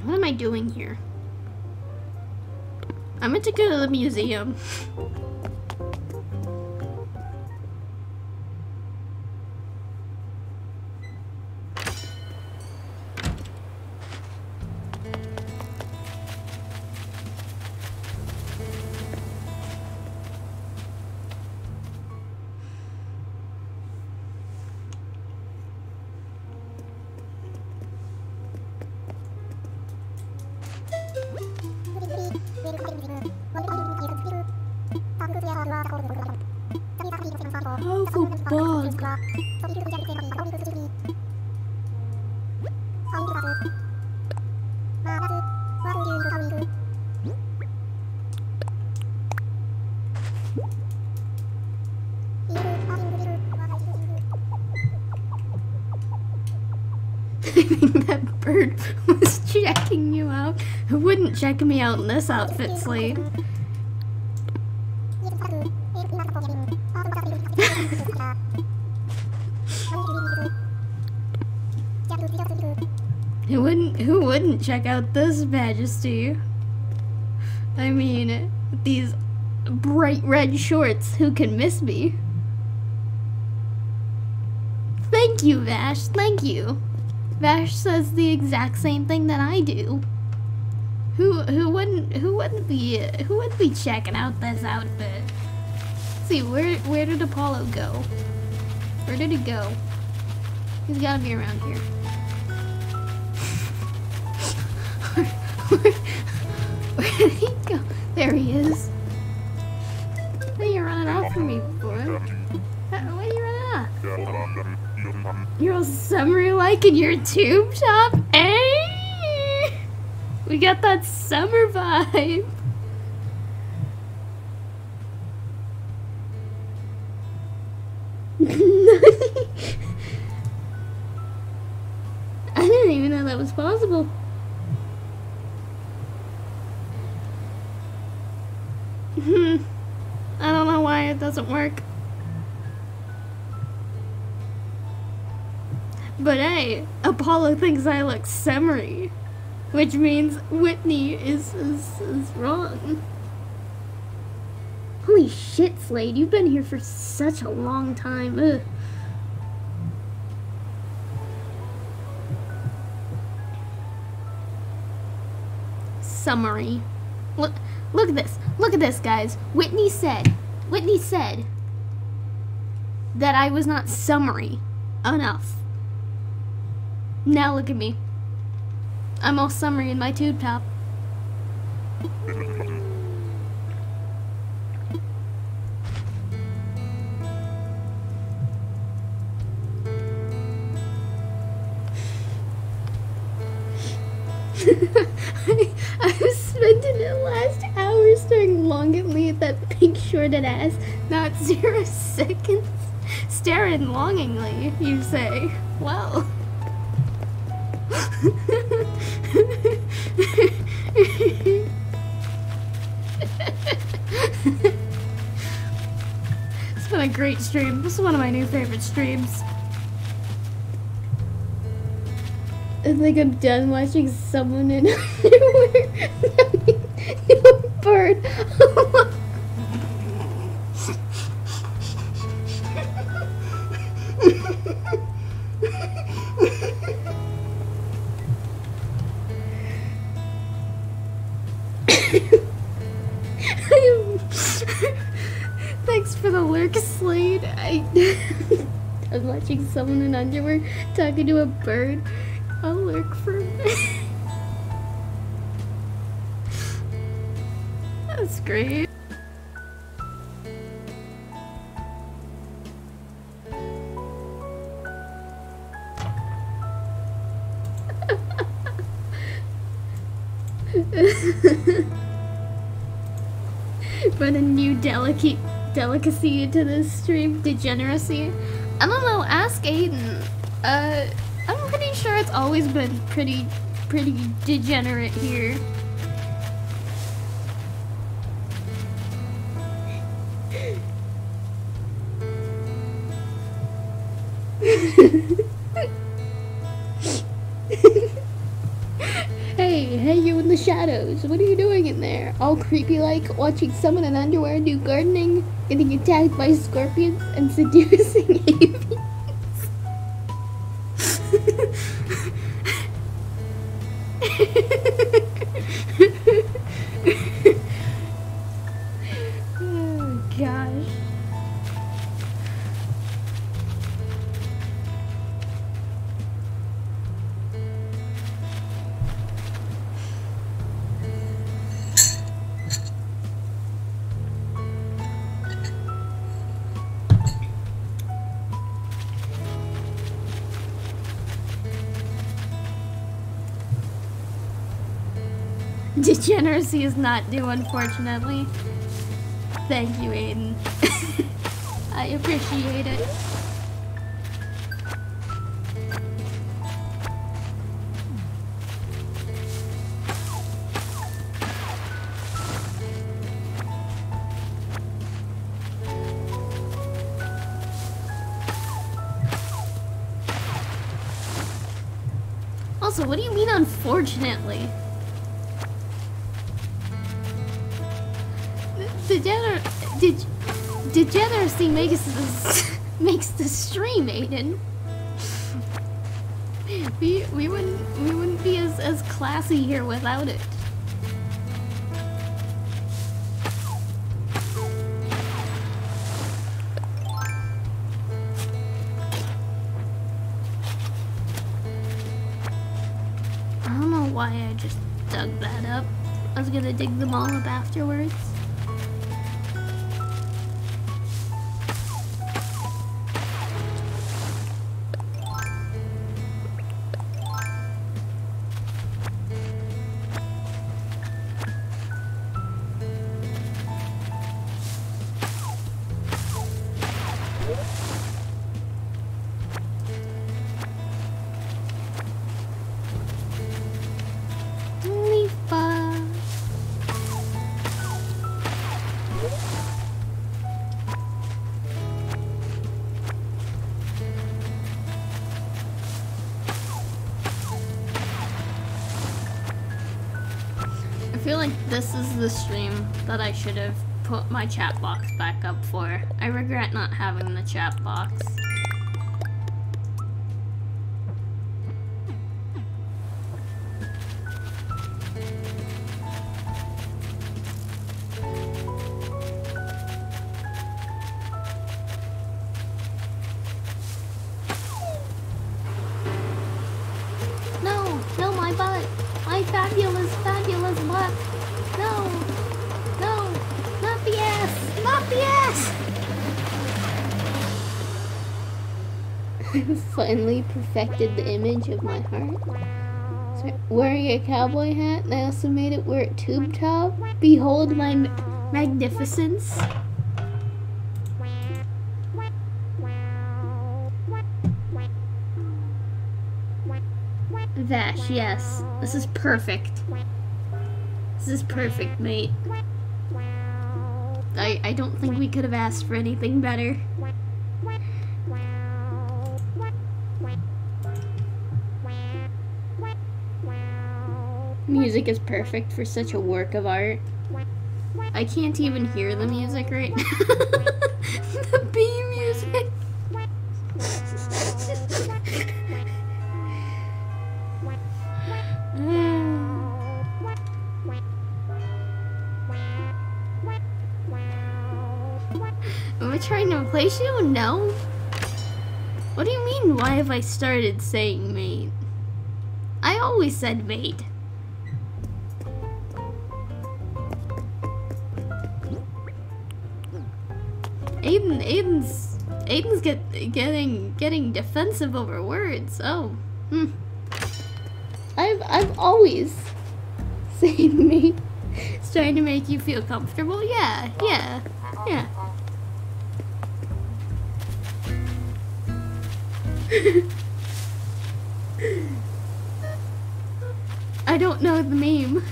What am I doing here? I meant to go to the museum. I think that bird was checking you out. Who wouldn't check me out in this outfit, Slade? who wouldn't who wouldn't check out this majesty? I mean, these bright red shorts, who can miss me? Thank you, Vash. Thank you. Vash says the exact same thing that I do. Who who wouldn't who wouldn't be who would be checking out this outfit? Let's see where where did Apollo go? Where did he go? He's gotta be around here. like in your tube top? Hey! Eh? We got that summer vibe. I didn't even know that was possible. Apollo thinks I look summery. Which means Whitney is, is, is wrong. Holy shit, Slade, you've been here for such a long time. Ugh. Summary. Look, look at this. Look at this, guys. Whitney said, Whitney said that I was not summary enough. Now look at me. I'm all summery in my tube top. I, I was spending the last hour staring longingly at that pink shorted ass, not zero seconds. Staring longingly, you say. Well. It's been a great stream. This is one of my new favorite streams. I think I'm done watching someone in underwear. a bird. someone in underwear talking to a bird. I'll lurk for a minute. That's great. Brought a new delicate delicacy to this stream, degeneracy. I don't know, Aiden. Uh, I'm pretty sure it's always been pretty, pretty degenerate here. hey, hey, you in the shadows. What are you doing in there? All creepy like, watching someone in underwear do gardening, getting attacked by scorpions, and seducing avians. Degeneracy is not due, unfortunately. Thank you, Aiden. I appreciate it. Makes this makes the stream, Aiden. We we wouldn't we wouldn't be as as classy here without it. I don't know why I just dug that up. I was gonna dig them all up afterwards. My chat box back up for. I regret not having the chat box. Perfected the image of my heart. Wearing a cowboy hat, and I also made it wear a tube top. Behold my ma- magnificence. Vash, yes. This is perfect. This is perfect, mate. I, I don't think we could have asked for anything better. Music is perfect for such a work of art. I can't even hear the music right now. the bee music. Am I trying to replace you? No. What do you mean, why have I started saying mate? I always said mate. Aiden's, get, getting, getting defensive over words. Oh, hmm. I've, I've always said mate. It's trying to make you feel comfortable. Yeah, yeah, yeah. I don't know the meme.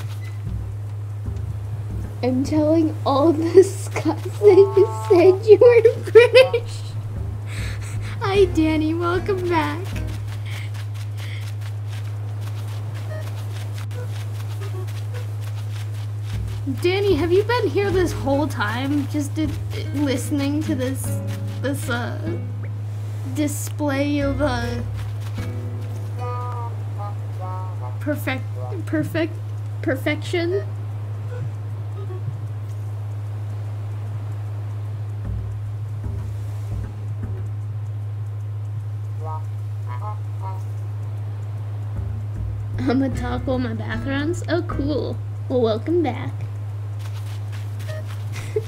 I'm telling all the Scots that you said you were British. Hi, Danny. Welcome back. Danny, have you been here this whole time, just uh, listening to this, this uh, display of uh, perfect, perfect, perfection? I'm gonna talk all my backgrounds. Oh, cool. Well, welcome back.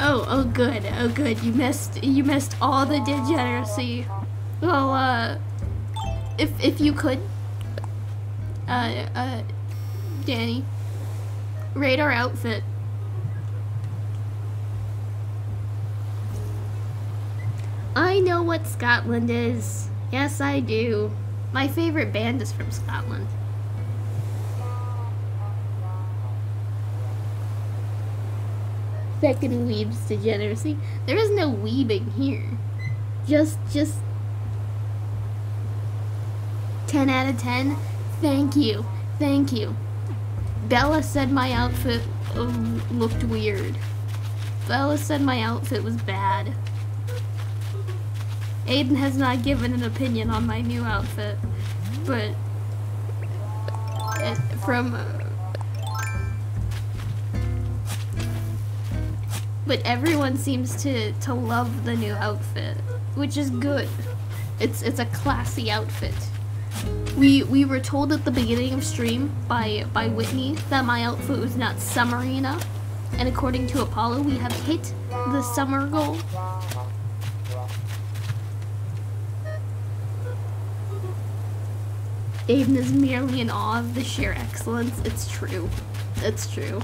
oh, oh, good. Oh, good. You missed. You missed all the degeneracy. Well, uh, if if you could, uh, uh, Danny, rate our outfit. I know what Scotland is. Yes, I do. My favorite band is from Scotland. Second weeb's degeneracy. There is no weebing here. Just, just 10 out of 10. Thank you. Thank you. Bella said my outfit uh, looked weird. Bella said my outfit was bad. Aiden has not given an opinion on my new outfit, but it, from uh, but everyone seems to to love the new outfit, which is good. It's it's a classy outfit. We we were told at the beginning of stream by by Whitney that my outfit was not summery enough, and according to Apollo, we have hit the summer goal. Aiden is merely in awe of the sheer excellence. It's true. It's true.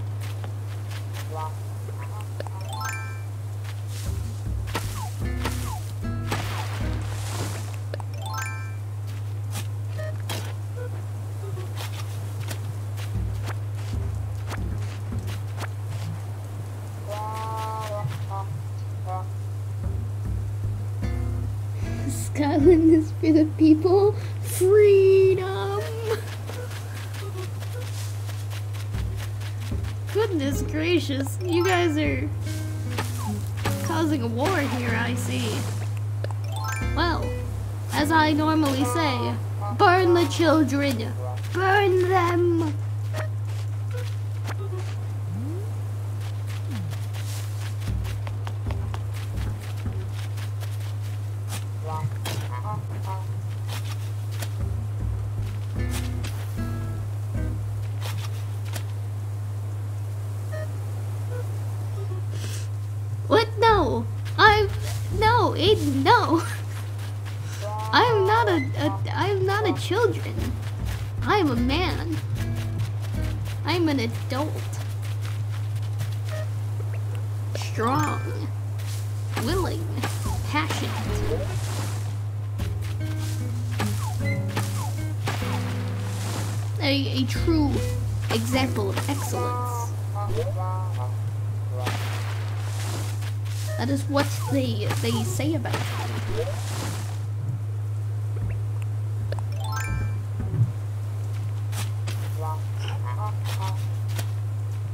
Say about.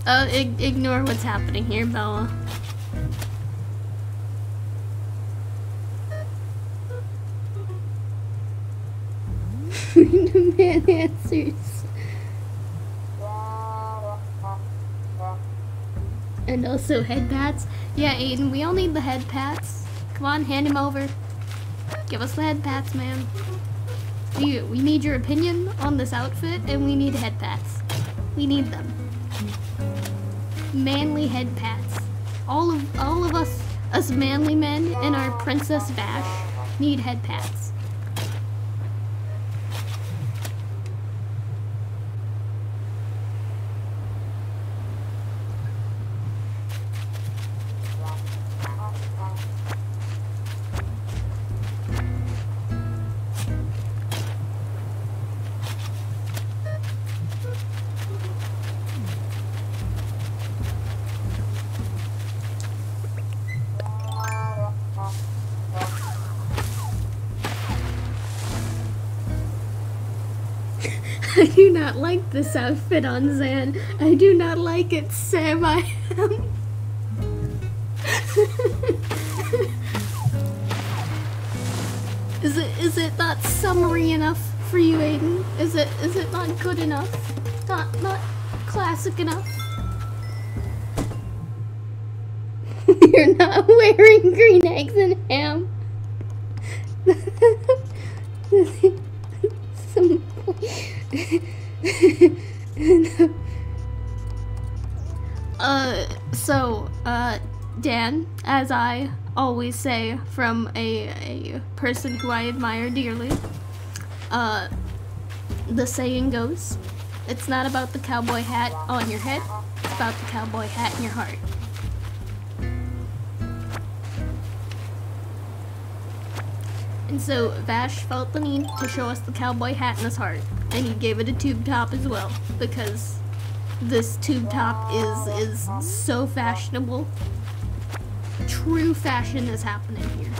Uh, ig ignore what's happening here, Bella. the man answers. And also head pats. Yeah, Aiden, we all need the head pats. Come on, hand him over. Give us the head pats, man. We, we need your opinion on this outfit, and we need head pats. We need them. Manly head pats. All of all of us, us manly men and our Princess Vash, need head pats. This outfit on Zan. I do not like it, Sam. I am. is it is it not summery enough for you, Aiden? Is it is it not good enough? Not not classic enough? You're not wearing green eggs and ham. Some uh, so, uh, Dan, as I always say from a, a person who I admire dearly, uh, the saying goes, it's not about the cowboy hat on your head, it's about the cowboy hat in your heart. And so Vash felt the need to show us the cowboy hat in his heart, and he gave it a tube top as well because this tube top is is so fashionable. True fashion is happening here.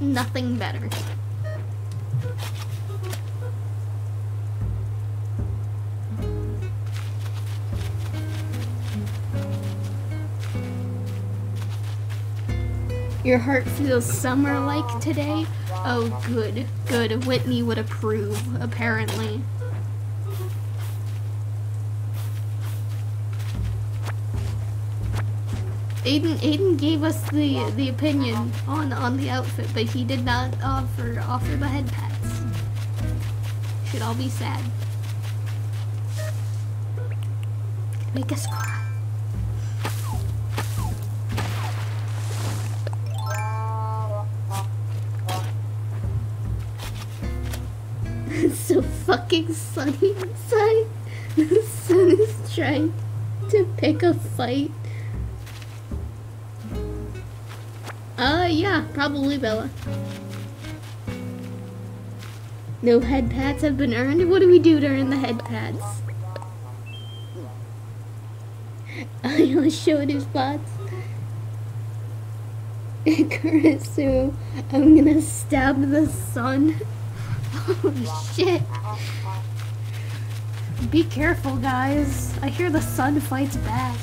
Nothing better. Your heart feels summer like today, Oh, good, good. Whitney would approve, apparently. Aiden, Aiden gave us the the opinion on on the outfit, but he did not offer offer the head pats. Should all be sad. Make us cry. It's so fucking sunny outside. The sun is trying to pick a fight. Uh, yeah, probably Bella. No head pats have been earned. What do we do to earn the head show it his spots. Kurisu, I'm gonna stab the sun. Oh shit. Be careful, guys. I hear the sun fights back.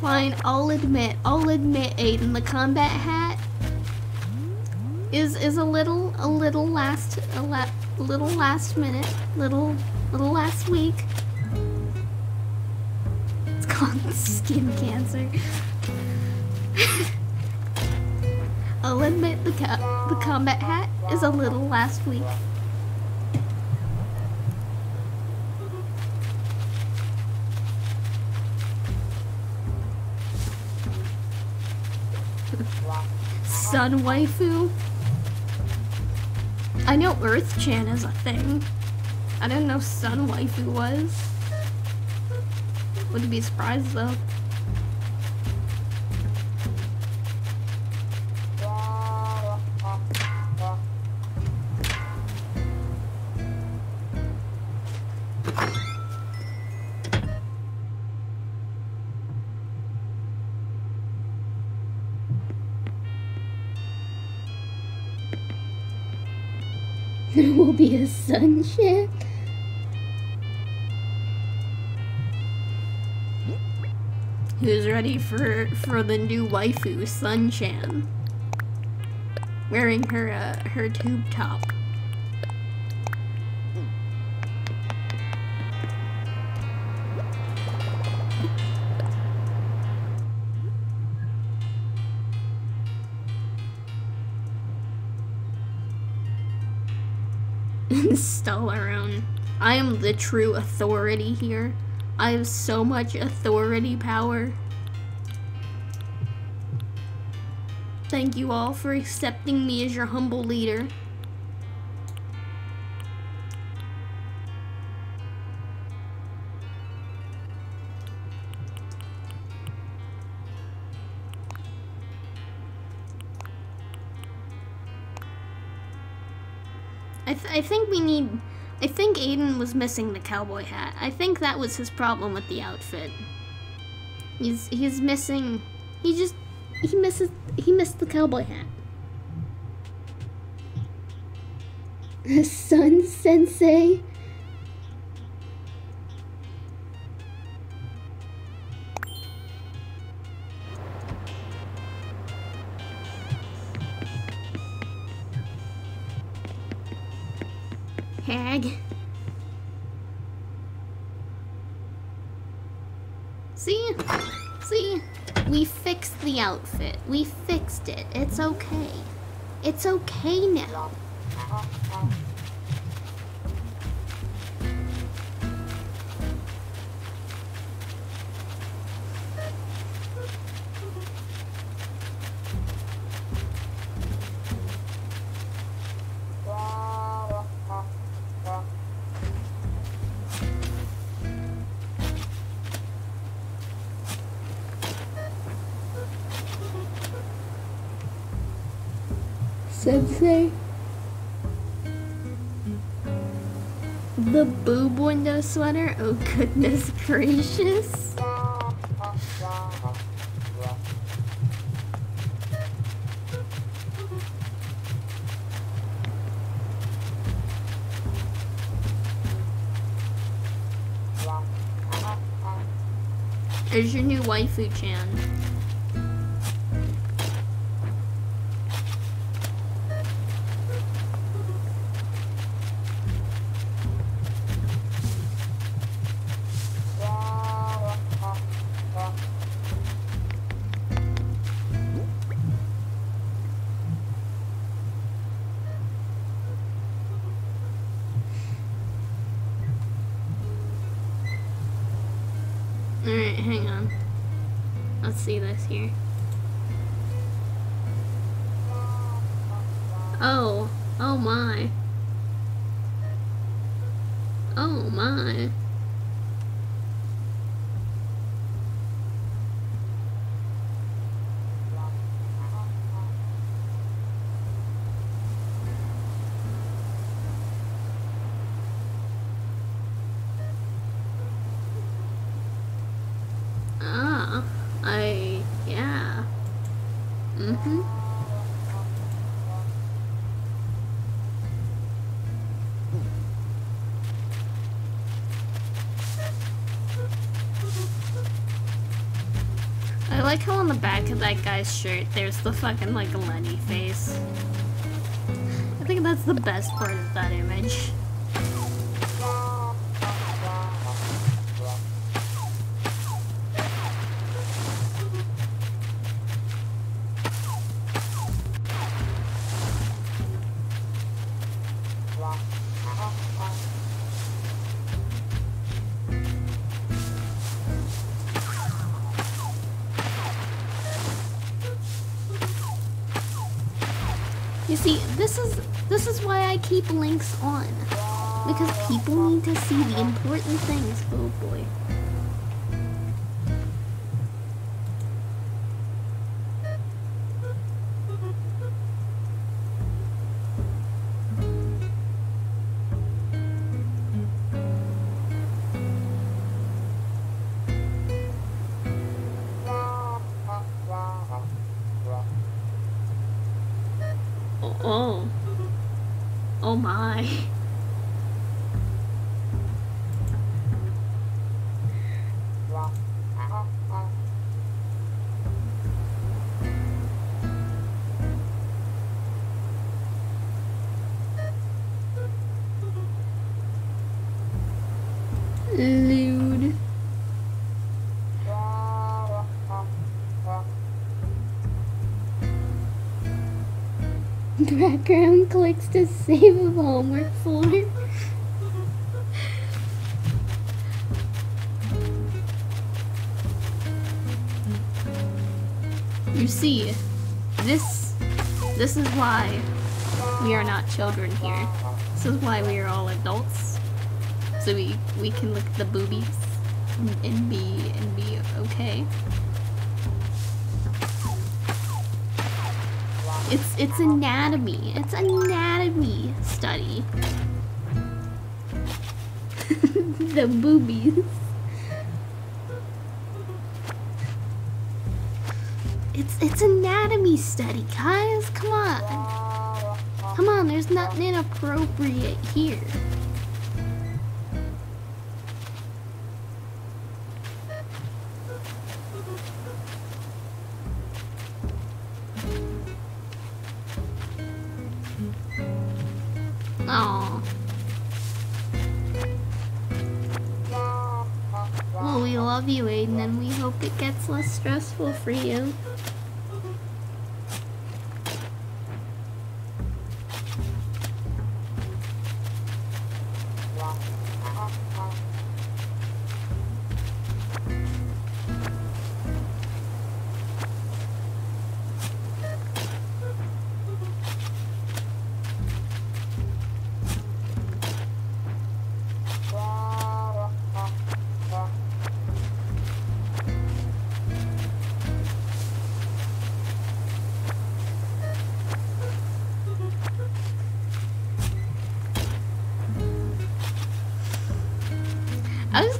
Fine, I'll admit, I'll admit, Aiden, the combat hat is is a little, a little last, a la, little last minute, little, little last week. Called skin cancer. I'll admit the co the combat hat is a little last week. Sun waifu? I know Earth Chan is a thing. I didn't know Sun waifu was. Wouldn't be surprised though. There will be a sunshine. Who's ready for for the new waifu, Sunchan? Wearing her uh, her tube top. Install our own. I am the true authority here. I have so much authority power. Thank you all for accepting me as your humble leader. I, th I think we need. I think Aiden was missing the cowboy hat. I think that was his problem with the outfit. He's he's missing. He just he misses. He missed the cowboy hat. Sun Sensei. Hag. See? See? We fixed the outfit. We fixed it. It's okay. It's okay now. Sensei. The boob window sweater? Oh goodness gracious. Is your new waifu chan? That guy's shirt there's the fucking like Lenny face. I think that's the best part of that image. Keep links on. Because people need to see the important things. Oh boy. Clicks to save a homework for. You see, this this is why we are not children here. This is why we are all adults. So we we can look at the boobies and be and be okay. It's it's anatomy. It's anatomy study. the boobies. It's it's anatomy study, guys. Come on. Come on, there's nothing inappropriate here. Stressful for you.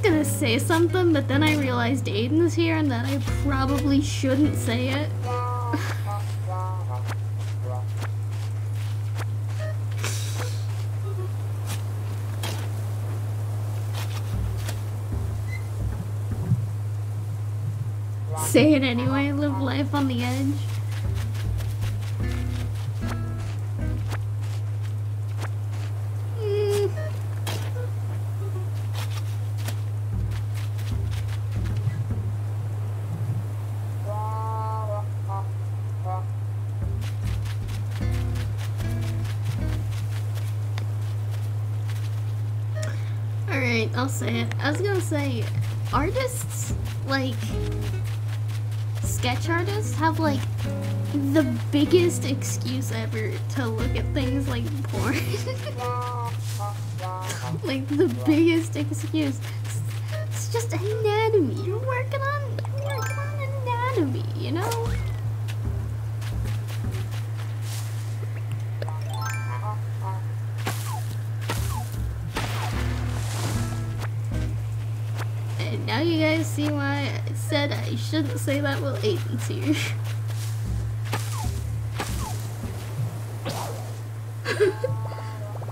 Gonna say something, but then I realized Aiden's here and that I probably shouldn't say it. Say it. I was gonna say, artists, like, sketch artists have, like, the biggest excuse ever to look at things like porn. like, the biggest excuse. It's, just anatomy. You're shouldn't say that Aiden's here.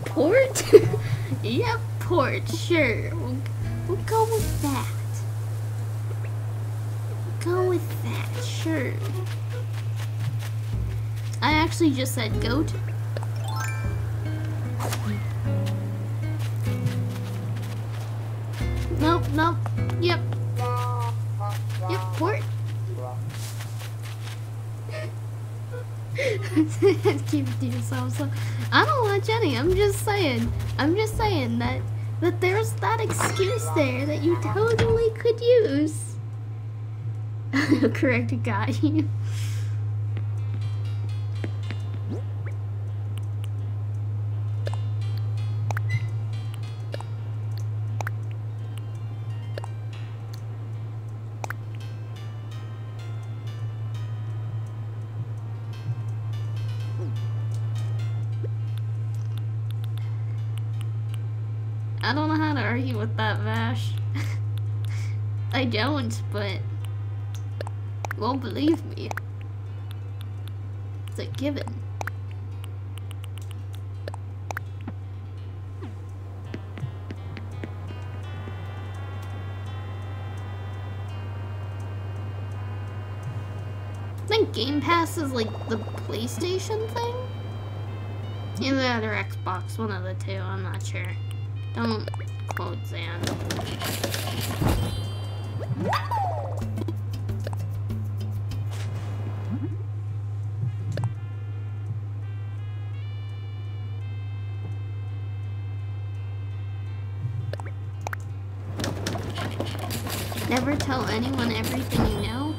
port? yep, port, sure. We'll, we'll go with that. Go with that, sure. I actually just said goat. Any. I'm just saying. I'm just saying that that there's that excuse there that you totally could use. Correct, got you. I don't know how to argue with that, Vash. I don't, but You won't believe me. It's a given. Think Game Pass is like the PlayStation thing? Either that or Xbox, one of the two, I'm not sure. Don't quote Zan. Never tell anyone everything you know?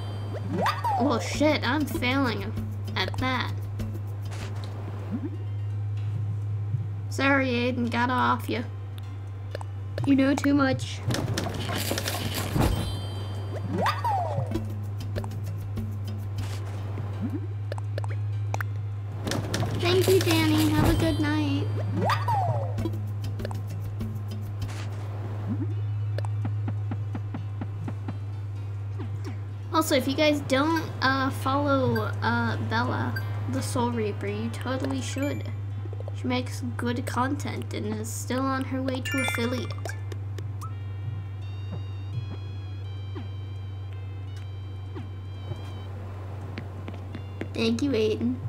Well, shit, I'm failing at that. Sorry, Aiden, got off you. You know too much. Thank you, Danny. Have a good night. Also, if you guys don't uh, follow uh, Bella, the Soul Reaper, you totally should. She makes good content and is still on her way to affiliate. Thank you, Aiden.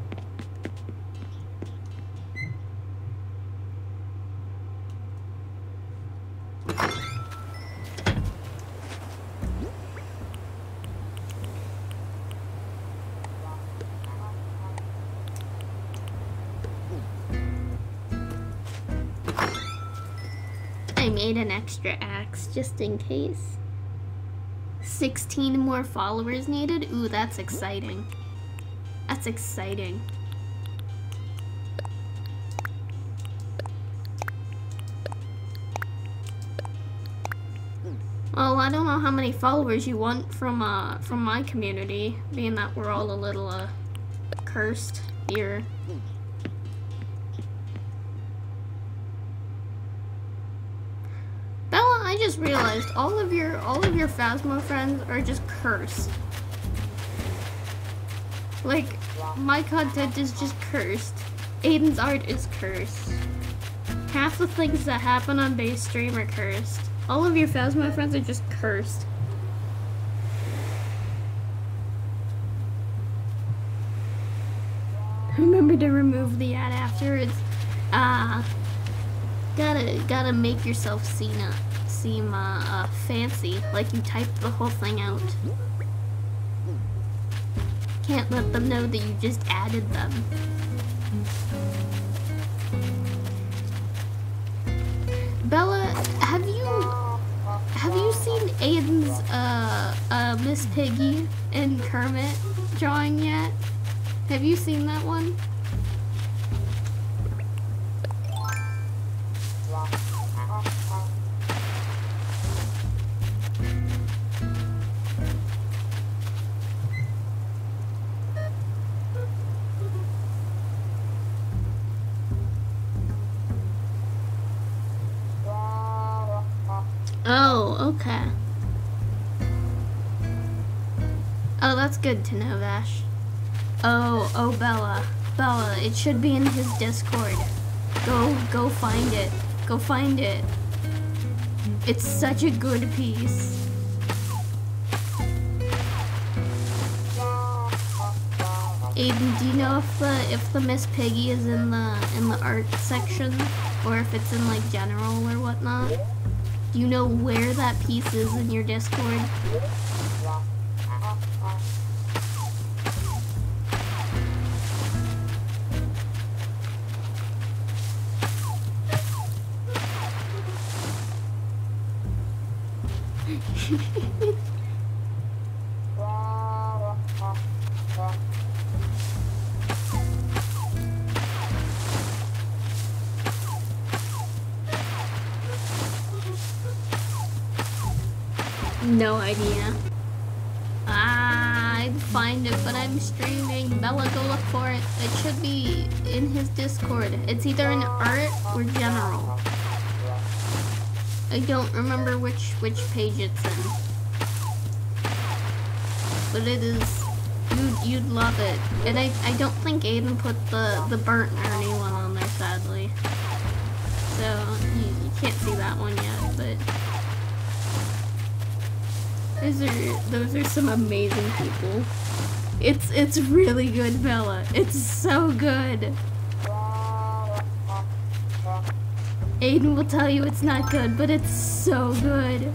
Just in case. 16 more followers needed? Ooh, that's exciting. That's exciting. Well, I don't know how many followers you want from uh from my community, being that we're all a little uh cursed here. realized all of your all of your Phasma friends are just cursed. Like, my content is just cursed. Aiden's art is cursed. Half the things that happen on base stream are cursed. All of your Phasma friends are just cursed. Remember to remove the ad after it's, uh, ah. gotta, gotta make yourself seen up seem uh, uh, fancy, like you typed the whole thing out. Can't let them know that you just added them. Bella, have you have you seen Aiden's uh, uh, Miss Piggy and Kermit drawing yet? Have you seen that one? To know, Vash. Oh, oh, Bella. Bella, it should be in his Discord. Go, go find it. Go find it. It's such a good piece. Aiden, do you know if the if the Miss Piggy is in the in the art section or if it's in like general or whatnot? Do you know where that piece is in your Discord? Go look for it. It should be in his Discord. It's either in art or general. I don't remember which which page it's in. But it is you'd you'd love it. And I, I don't think Aiden put the, the burnt Ernie one on there sadly. So you, you can't see that one yet, but those are those are some amazing people. It's it's really good, Bella. It's so good. Aiden will tell you it's not good, but it's so good.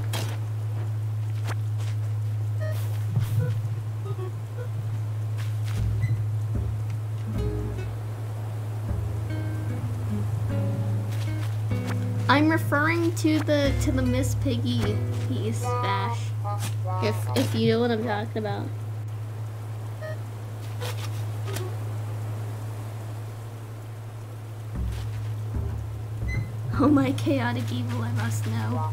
I'm referring to the to the Miss Piggy piece, Vash. If if you know what I'm talking about. Oh my chaotic evil, I must know.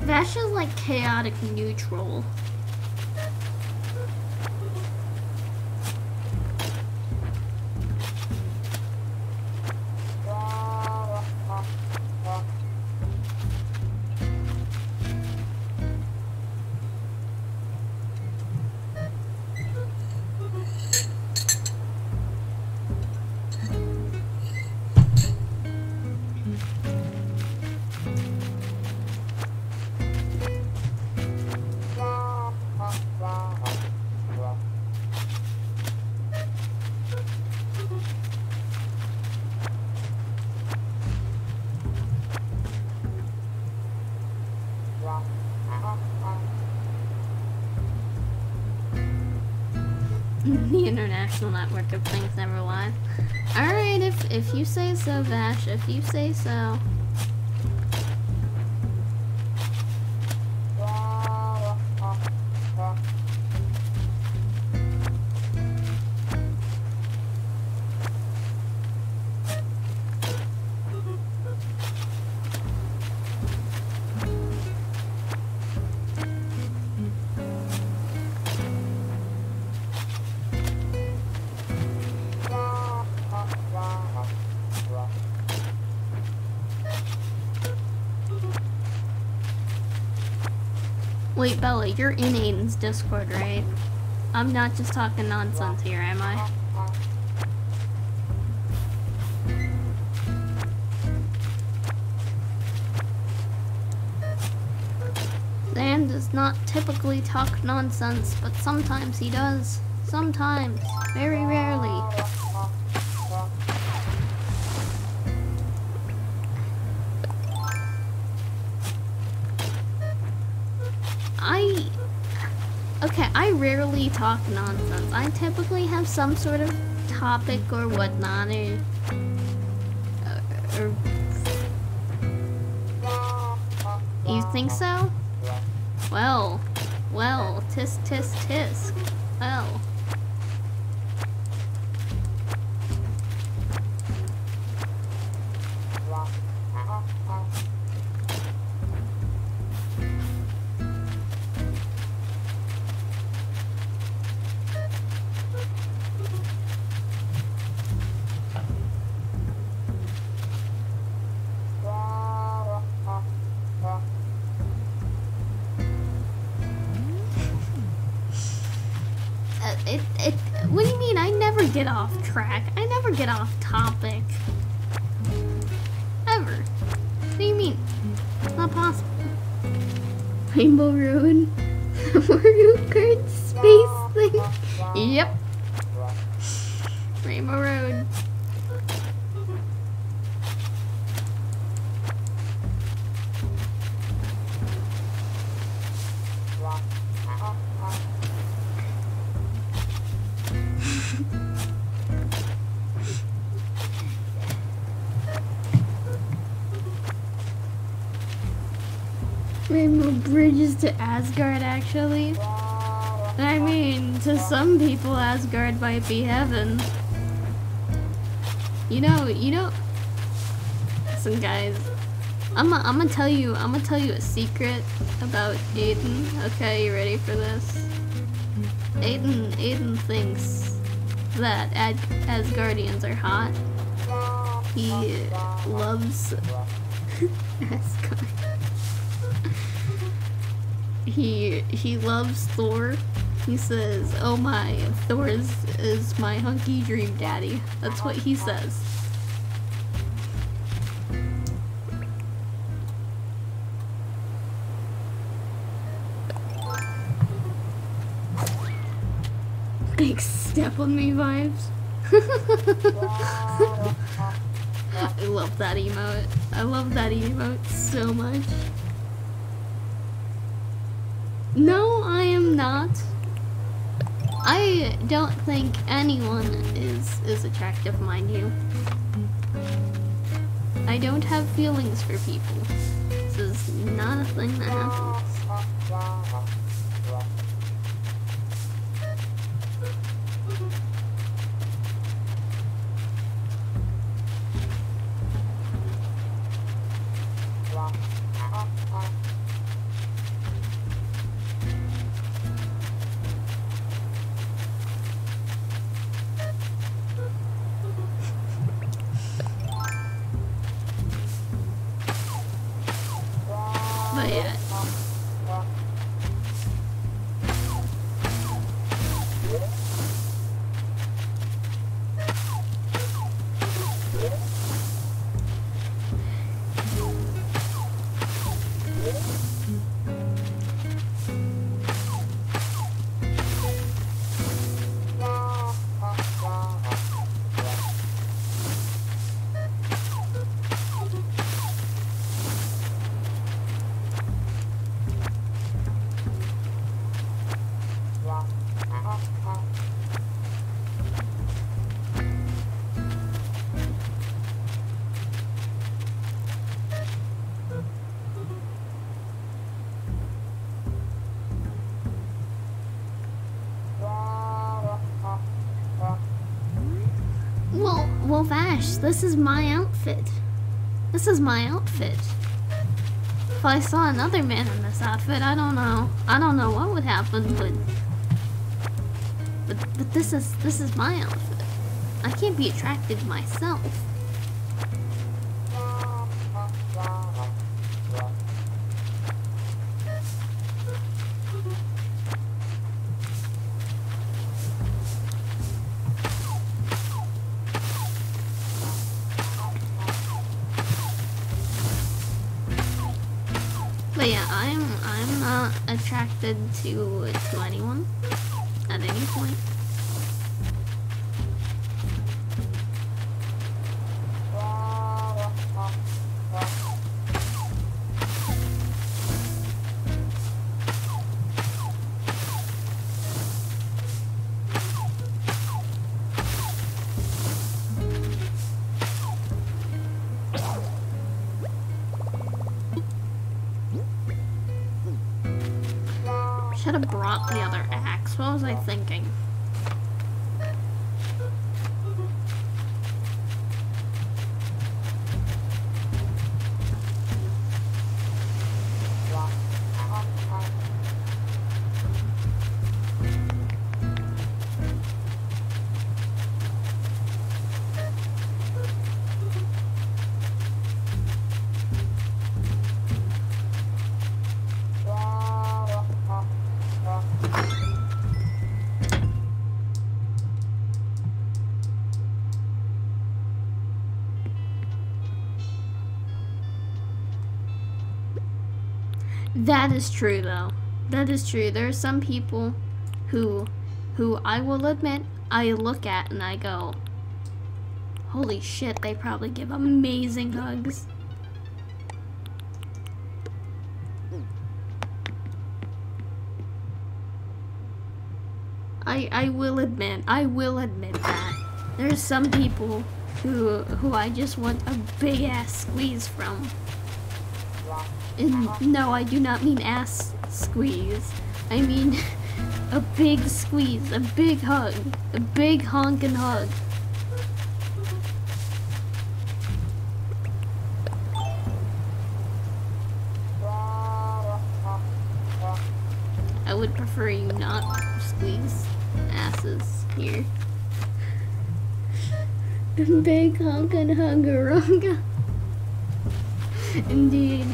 Vash is like chaotic neutral. Say so, Vash, if you say so. Wait, Bella, you're in Aiden's Discord, right? I'm not just talking nonsense here, am I? Dan does not typically talk nonsense, but sometimes he does. Sometimes. Very rarely. Talk nonsense. I typically have some sort of topic or whatnot, or... or you think so? Well, well, tisk tisk tisk. Actually. I mean, to some people, Asgard might be heaven. You know, you know. Listen, guys. I'm gonna, I'm gonna tell you, I'm gonna tell you a secret about Aiden. Okay, you ready for this? Aiden, Aiden thinks that Ad Asgardians are hot. He loves Asgard. He he loves Thor. He says, "Oh my, Thor is, is my hunky dream daddy." That's what he says. Big step on me vibes. I love that emote. I love that emote so much. No, I am not. I don't think anyone is is attractive, mind you. I don't have feelings for people. This is not a thing that happens. Is my outfit. This is my outfit. If I saw another man in this outfit, I don't know. I don't know what would happen, but but but this is this is my outfit. I can't be attracted myself. Is true though. That is true. There are some people who who I will admit I look at and I go, Holy shit, they probably give amazing hugs. I I will admit, I will admit that. There's some people who who I just want a big ass squeeze from. No, I do not mean ass squeeze. I mean a big squeeze, a big hug, a big honkin' hug. I would prefer you not squeeze asses here. Big honkin'. Indeed. Indeed.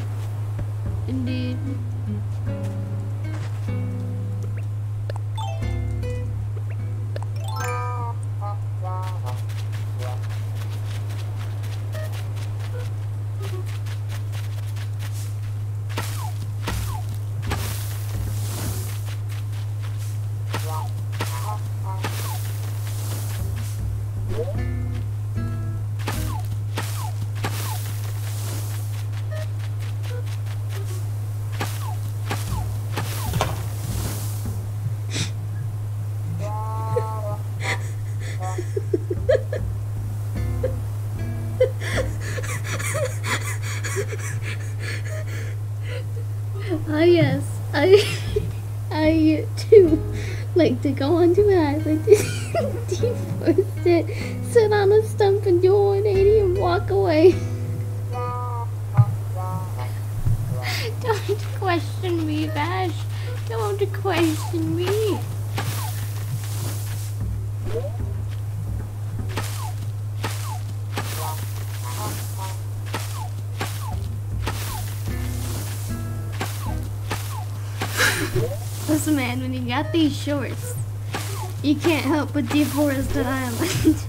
Man, when you got these shorts, you can't help but deforest an island.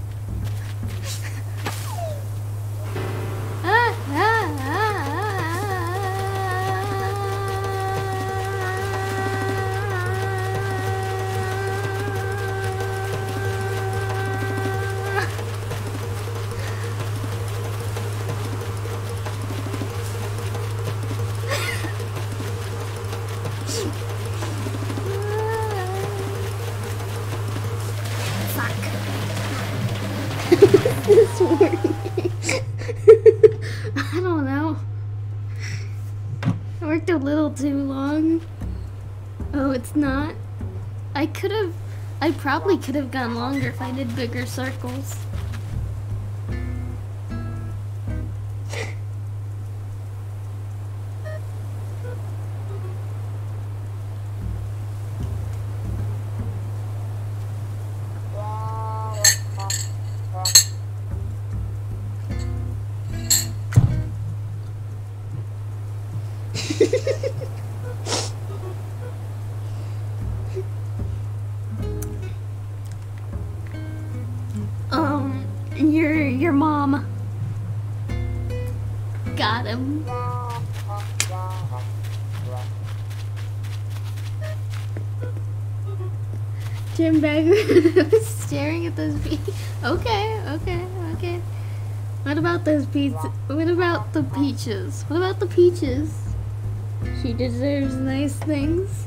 have gone longer if I did bigger circles. staring at those peaches. Okay, okay, okay. What about those peaches? What about the peaches? What about the peaches? She deserves nice things.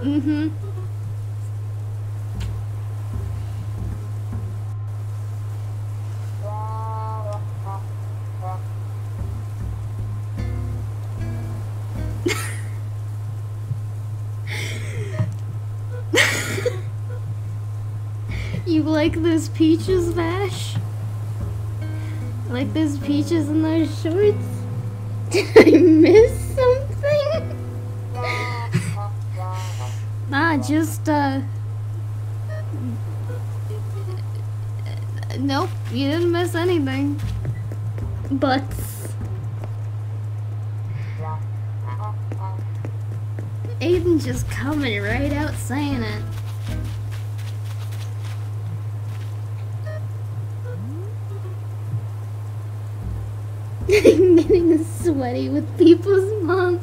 Mm-hmm. Peaches, Vash? Like those peaches in those shorts? Did I miss something? nah, just, uh... Nope, you didn't miss anything. Butts. Aiden just coming right out saying it. Sweaty with people's mom.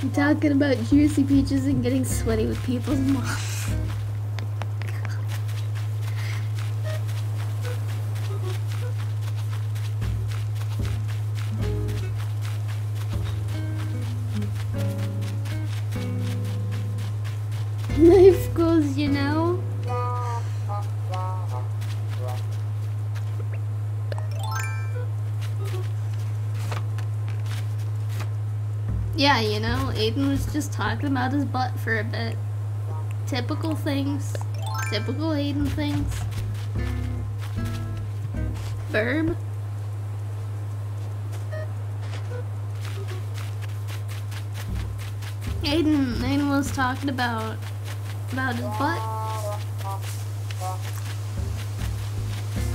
I'm talking about juicy peaches and getting sweaty with people's mom. Aiden was just talking about his butt for a bit. Typical things. Typical Aiden things. Verb. Aiden, Aiden was talking about about his butt.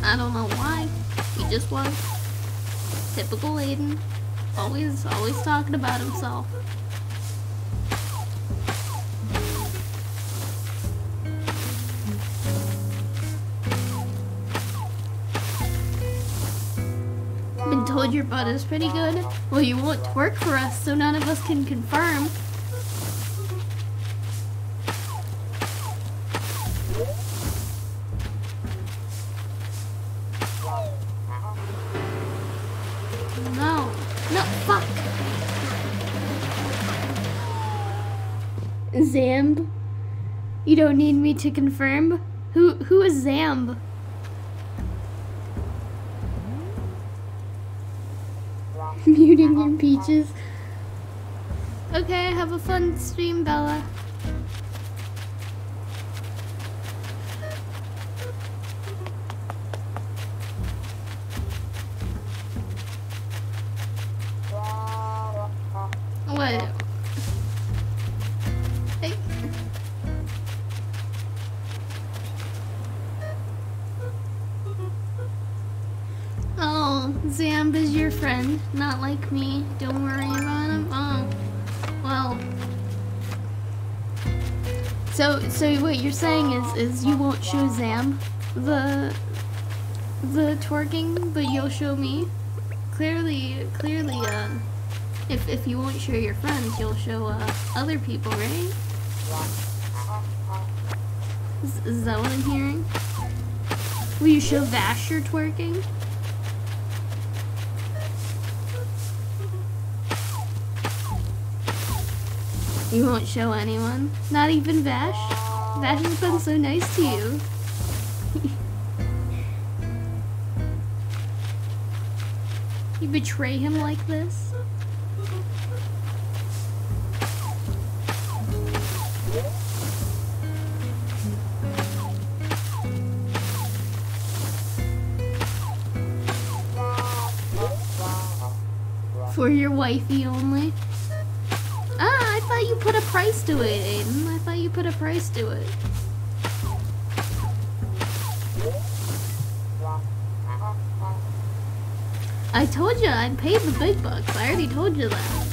I don't know why. He just was. Typical Aiden. Always, always talking about himself. Your butt is pretty good. Well, you won't twerk for us, so none of us can confirm. No. No, fuck. Zamb? You don't need me to confirm? Who who is Zamb? Muting your peaches. Okay, have a fun stream, Bella. Not like me. Don't worry about him. Oh, well. So, so what you're saying is, is you won't show Zam the, the twerking, but you'll show me. Clearly, clearly, uh, if if you won't show your friends, you'll show uh, other people, right? Is, is that what I'm hearing? Will you show Vash your twerking? You won't show anyone? Not even Vash? Vash has been so nice to you. you betray him like this? For your wifey only? Thought you put a price to it, Aiden. I thought you put a price to it. I told you I'd paid the big bucks. I already told you that.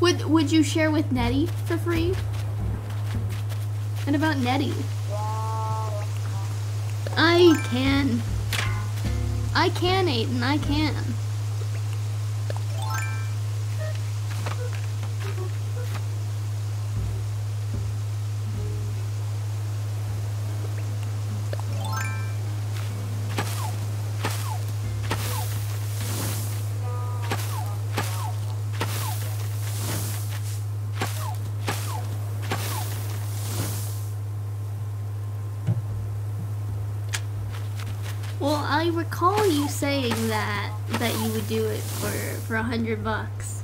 Would would you share with Nettie for free? And about Nettie? I can. I can, Aiden. I can. That you would do it for for a hundred bucks.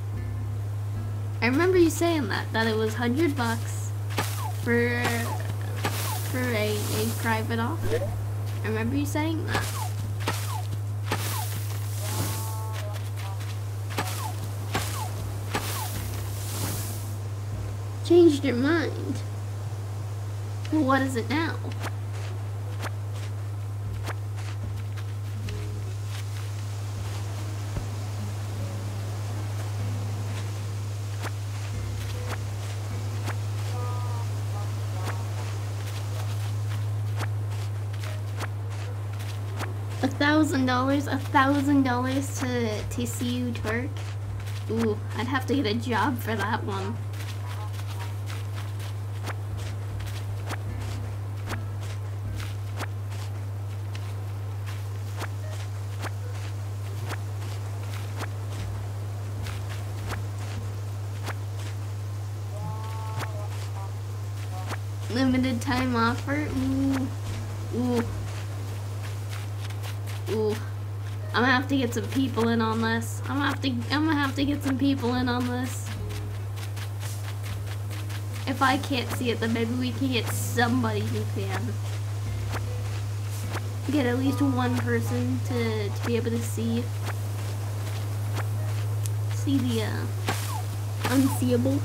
I remember you saying that that it was hundred bucks for for a, a private offer. I remember you saying that. Changed your mind. Well, what is it now? A thousand dollars, a thousand dollars to to see you twerk. Ooh, I'd have to get a job for that one. Limited time offer. Ooh, ooh. Ooh. I'm gonna have to some people in on this. I'm gonna have to I'm gonna have to get some people in on this. If I can't see it, then maybe we can get somebody who can. Get at least one person to, to be able to see see the uh, unseeable.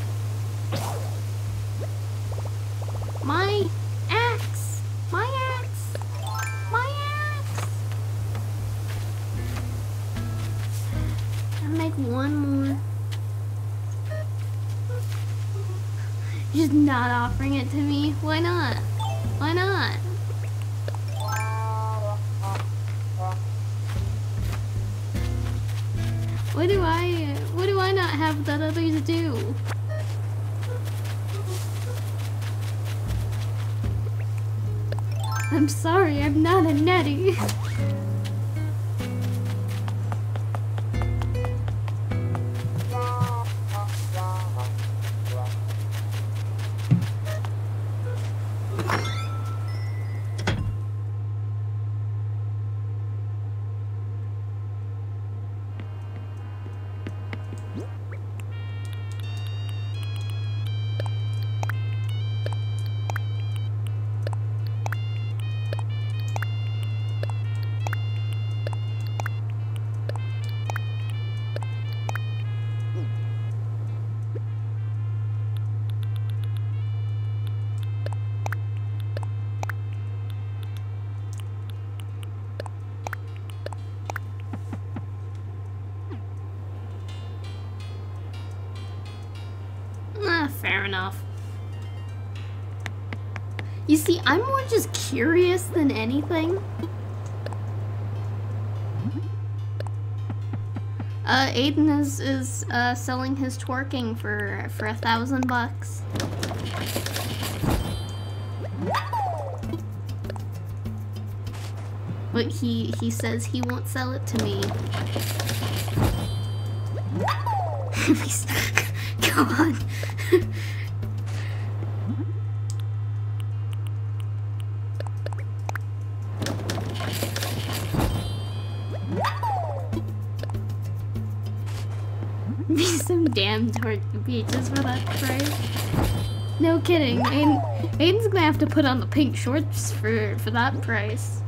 Aiden is, is uh, selling his twerking for, for a thousand bucks. But he, he says he won't sell it to me. Come on. Damn torque beaches for that price. No kidding. Aiden, Aiden's gonna have to put on the pink shorts for, for that price.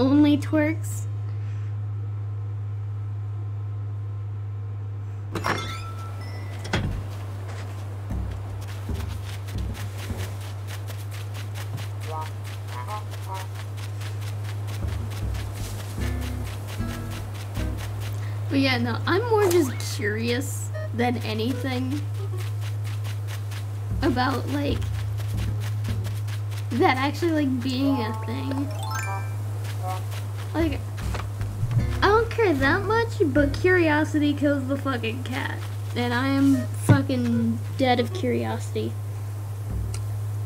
Only twerks. Yeah, no, I'm more just curious than anything about like that actually like being a thing. Like I don't care that much, but curiosity kills the fucking cat. And I am fucking dead of curiosity.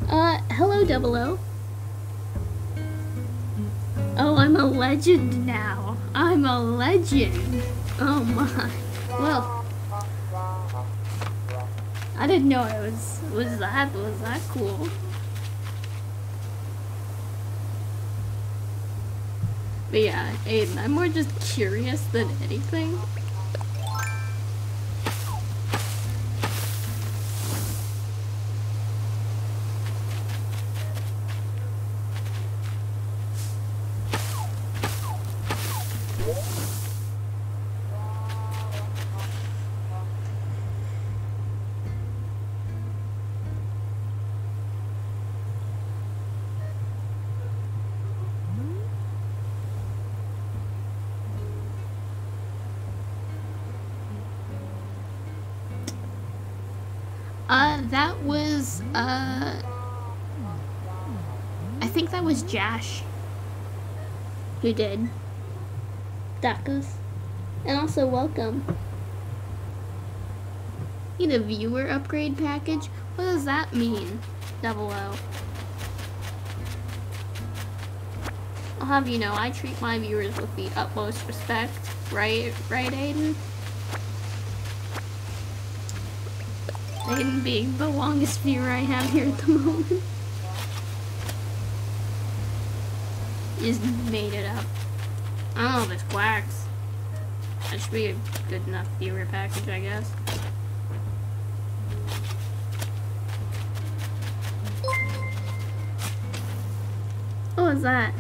Uh, hello, Double O. Oh, I'm a legend now. I'm a legend. Oh my. Well, I didn't know it was was that was that cool. But yeah, Aiden, I'm more just curious than anything. Who did Dakas. And also, welcome. Need a viewer upgrade package? What does that mean? Double O. I'll have you know, I treat my viewers with the utmost respect. Right, right, Aiden? Aiden being the longest viewer I have here at the moment. Just made it up. Oh, this quacks. That should be a good enough viewer package, I guess. What was that?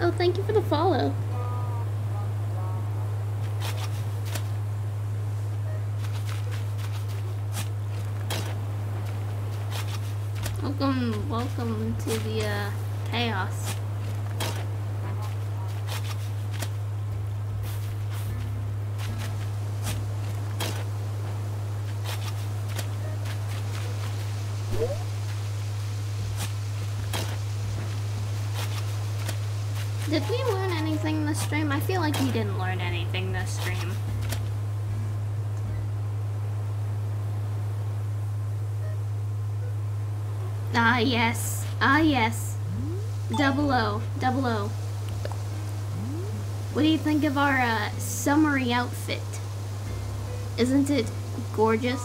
Oh, thank you for the follow. Welcome, welcome to the uh, chaos. Did we learn anything this stream? I feel like we didn't learn anything this stream. Ah, yes. Ah, yes. Double O. Double O. What do you think of our uh, summery outfit? Isn't it gorgeous?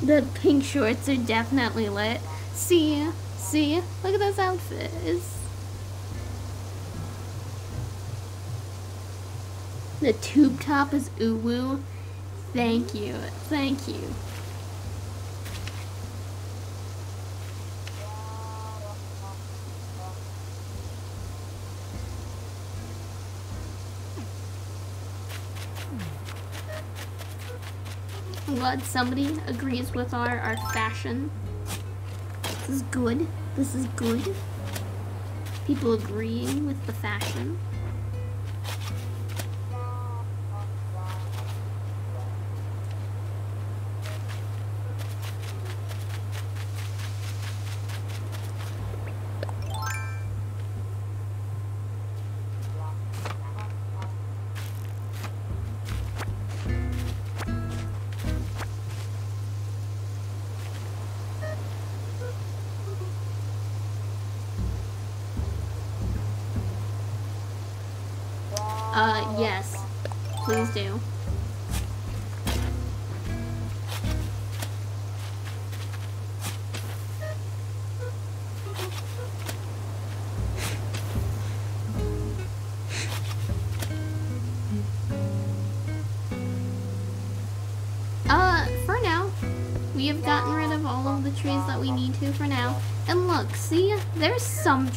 The pink shorts are definitely lit. See? See? Look at those outfits. The tube top is uwu. Thank you. Thank you. I'm glad somebody agrees with our, our fashion. This is good. This is good. People agreeing with the fashion.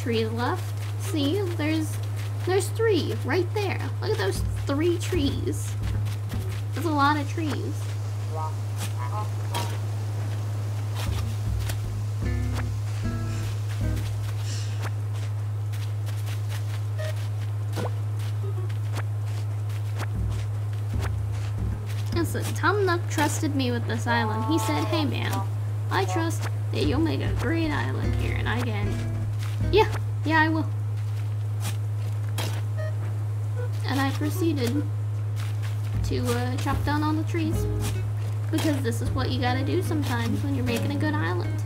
Trees left. See, there's there's three right there. Look at those three trees. That's a lot of trees. Listen, Tom Nook trusted me with this island. He said, hey man, I trust that you'll make a great island here. And I can, yeah, yeah, I will. And I proceeded to uh, chop down all the trees. Because this is what you gotta do sometimes when you're making a good island.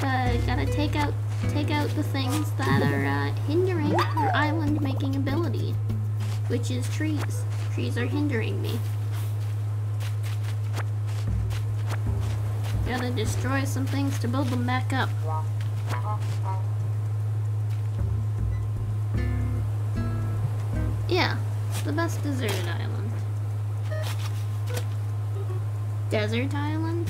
Uh, gotta take out take out the things that are uh, hindering your island making ability, which is trees. Trees are hindering me. Gotta destroy some things to build them back up. Yeah, the best deserted island. Desert island?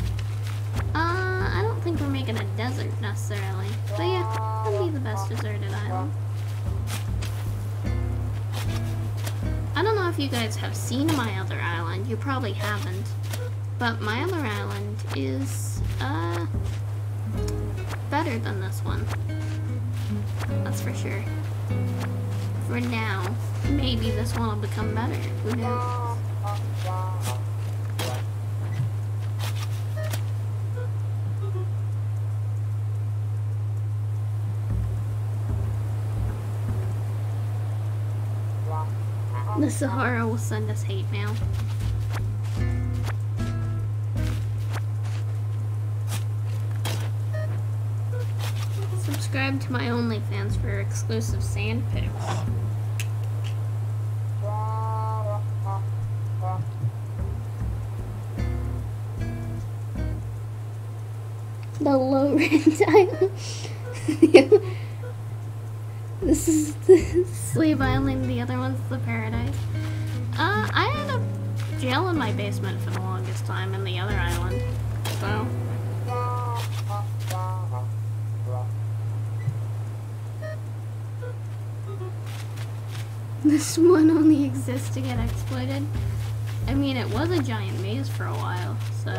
Uh, I don't think we're making a desert necessarily. But yeah, that'd be the best deserted island. I don't know if you guys have seen my other island. You probably haven't. But my other island is, uh, better than this one. That's for sure. For now, maybe this one will become better. Who knows? The Sahara will send us hate mail. Subscribe to my OnlyFans for exclusive sand pics. The low rent island. this is the slave island, the other one's the paradise. Uh, I had a jail in my basement for the longest time in the other island. So. This one only exists to get exploited. I mean, it was a giant maze for a while, so...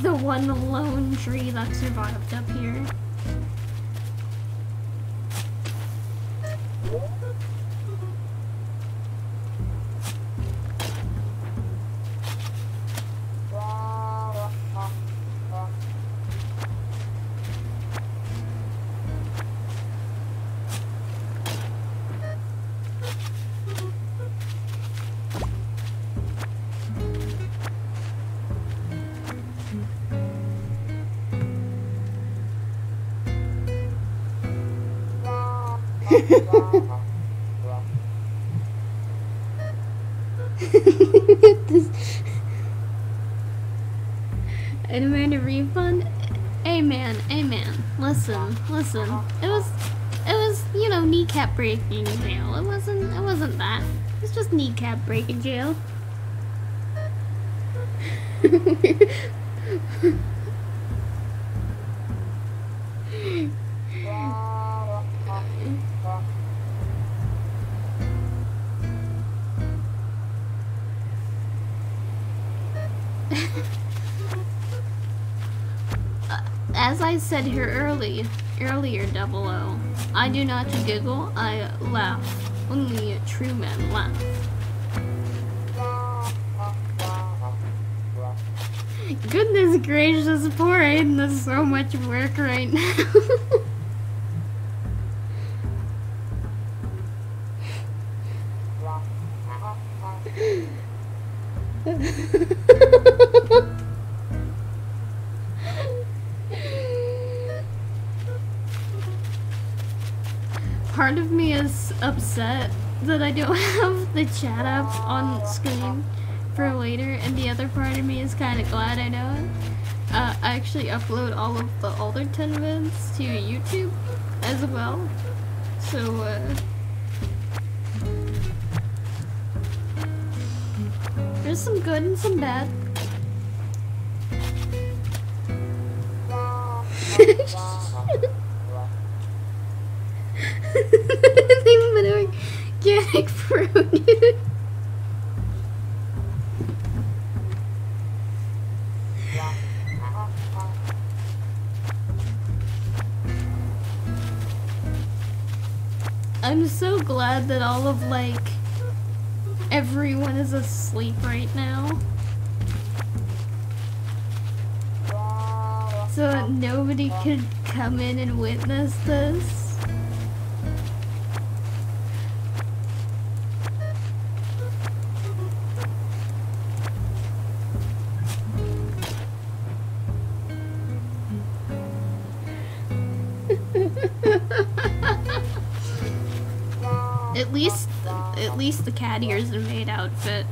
The one lone tree that survived up here. this I demand a refund. Hey man, hey man, listen, listen. It was, it was, you know, kneecap breaking jail. It wasn't, it wasn't that. It was just kneecap breaking jail. As I said here early, earlier, Double O, I do not giggle, I laugh. Only true men laugh. Goodness gracious, poor Aiden has so much work right now. Part of me is upset that I don't have the chat app on screen for later, and the other part of me is kind of glad I don't. Uh, I actually upload all of the Aldertonn vids to YouTube as well, so uh, there's some good and some bad. Organic fruit. I'm so glad that all of like everyone is asleep right now. So that nobody could come in and witness this. Least the cat ears are made outfit.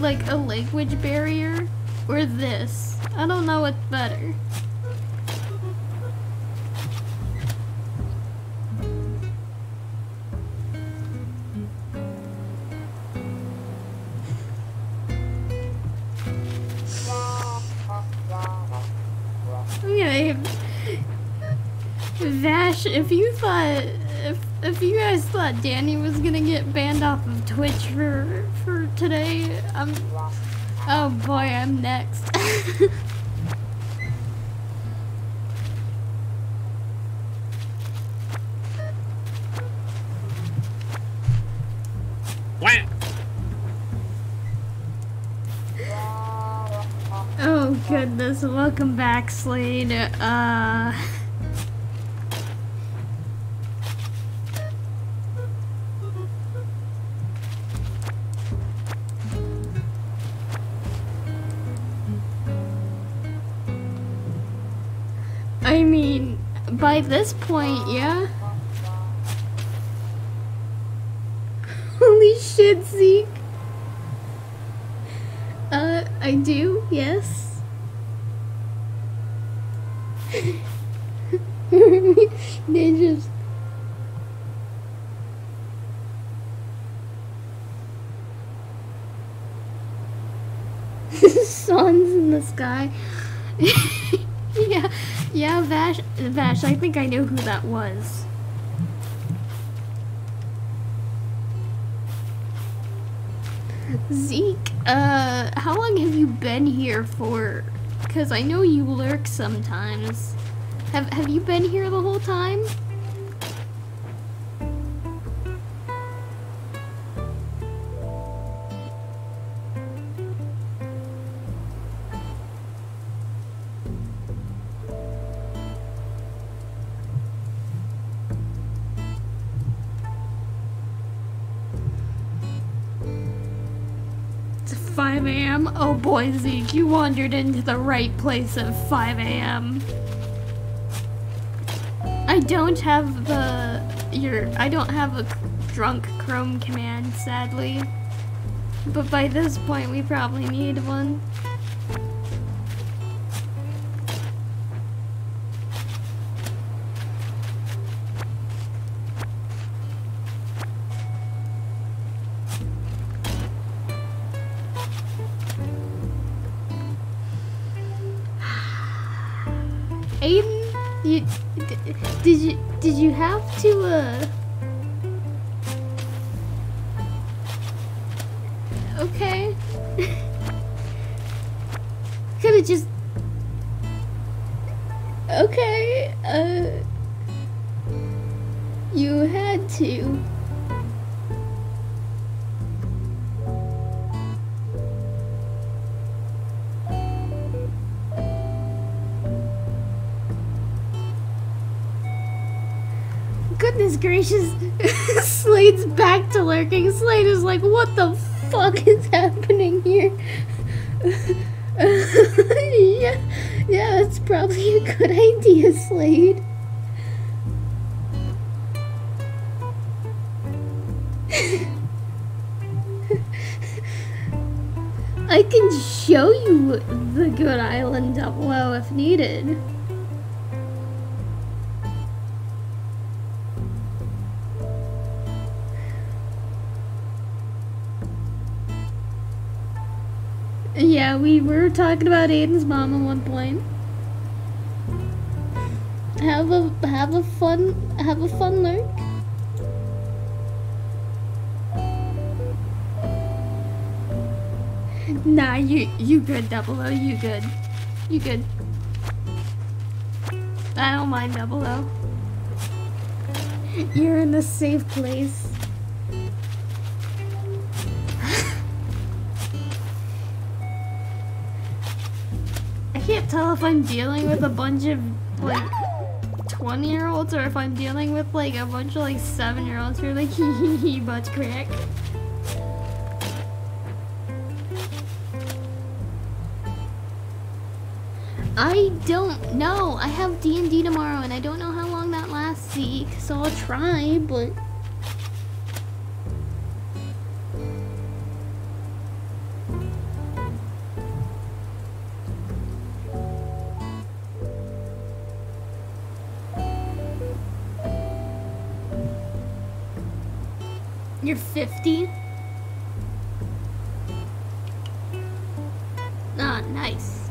Like a language barrier or this. Uh I mean, by this point, yeah. Holy shit, Zeke. Uh, I do, yes. Ninjas. Suns in the sky. yeah, yeah, Vash, Vash, I think I know who that was. Zeke, uh, how long have you been here for? Because I know you lurk sometimes. Have, have you been here the whole time? Boy, you wandered into the right place at 5 a.m. I don't have the your I don't have a drunk Chrome command, sadly. But by this point, we probably need one. Did you did you have to uh? Okay. Could have just. Okay. Uh. You had to. Gracious. Slade's back to lurking. Slade is like, what the fuck is happening here? yeah, yeah, that's probably a good idea, Slade. I can show you the good island up low if needed. Yeah, we were talking about Aiden's mom at one point. Have a have a fun have a fun lurk. Nah, you you good, Double O, you good. You good. I don't mind Double O. You're in a safe place. Tell if I'm dealing with a bunch of like 20 year olds or if I'm dealing with like a bunch of like 7 year olds who are like hee hee hee butt crack. I don't know. I have D&D tomorrow and I don't know how long that lasts, Zeke. So I'll try, but... You're 50? Ah, nice.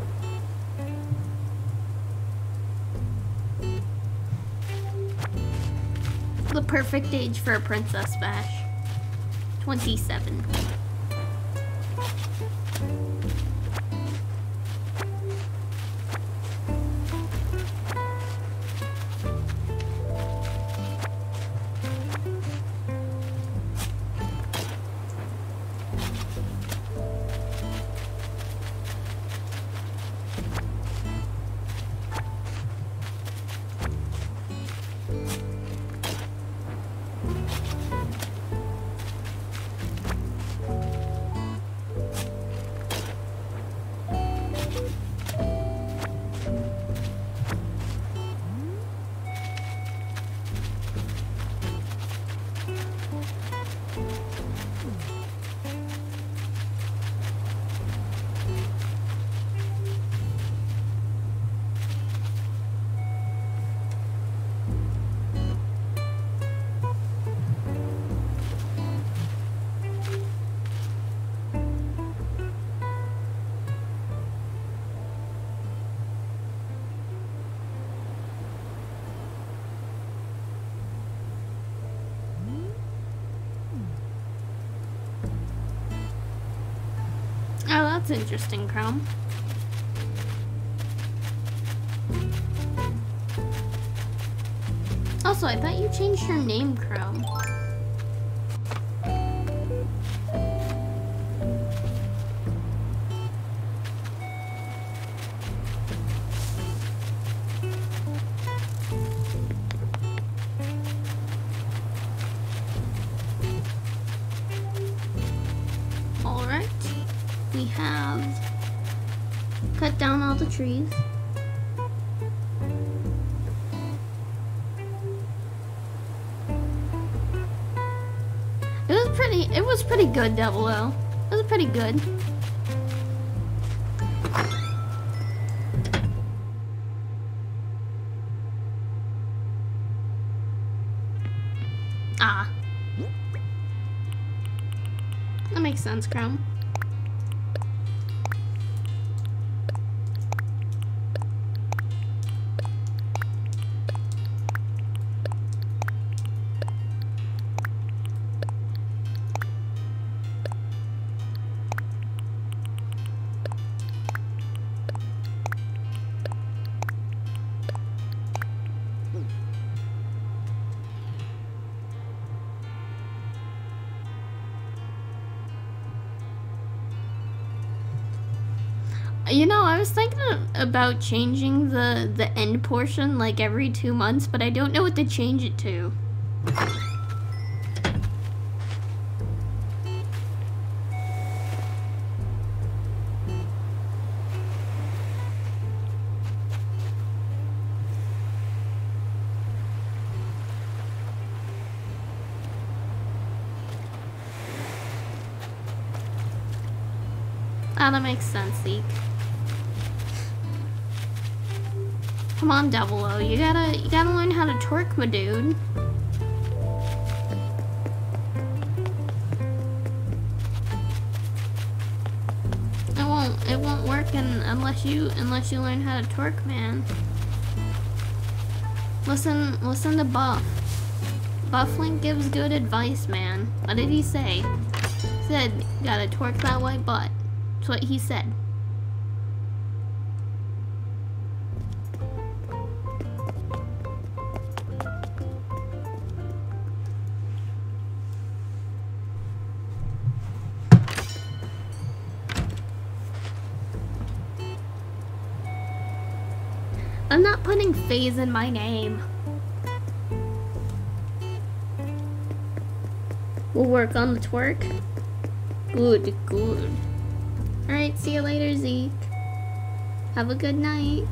The perfect age for a princess bash. 27. That's interesting, Chrome. Also, I thought you changed your name, Chrome. 1.0. It was pretty good. About changing the the end portion like every two months, but I don't know what to change it to. Ah, that makes sense, Zeke. Come on, Double O, you gotta you gotta learn how to twerk, my dude. It won't it won't work in, unless you unless you learn how to twerk, man. Listen listen to Buff. Bufflink gives good advice, man. What did he say? He said, gotta twerk that white butt. That's what he said. Phase in my name. We'll work on the twerk. Good, good. Alright, see you later, Zeke. Have a good night.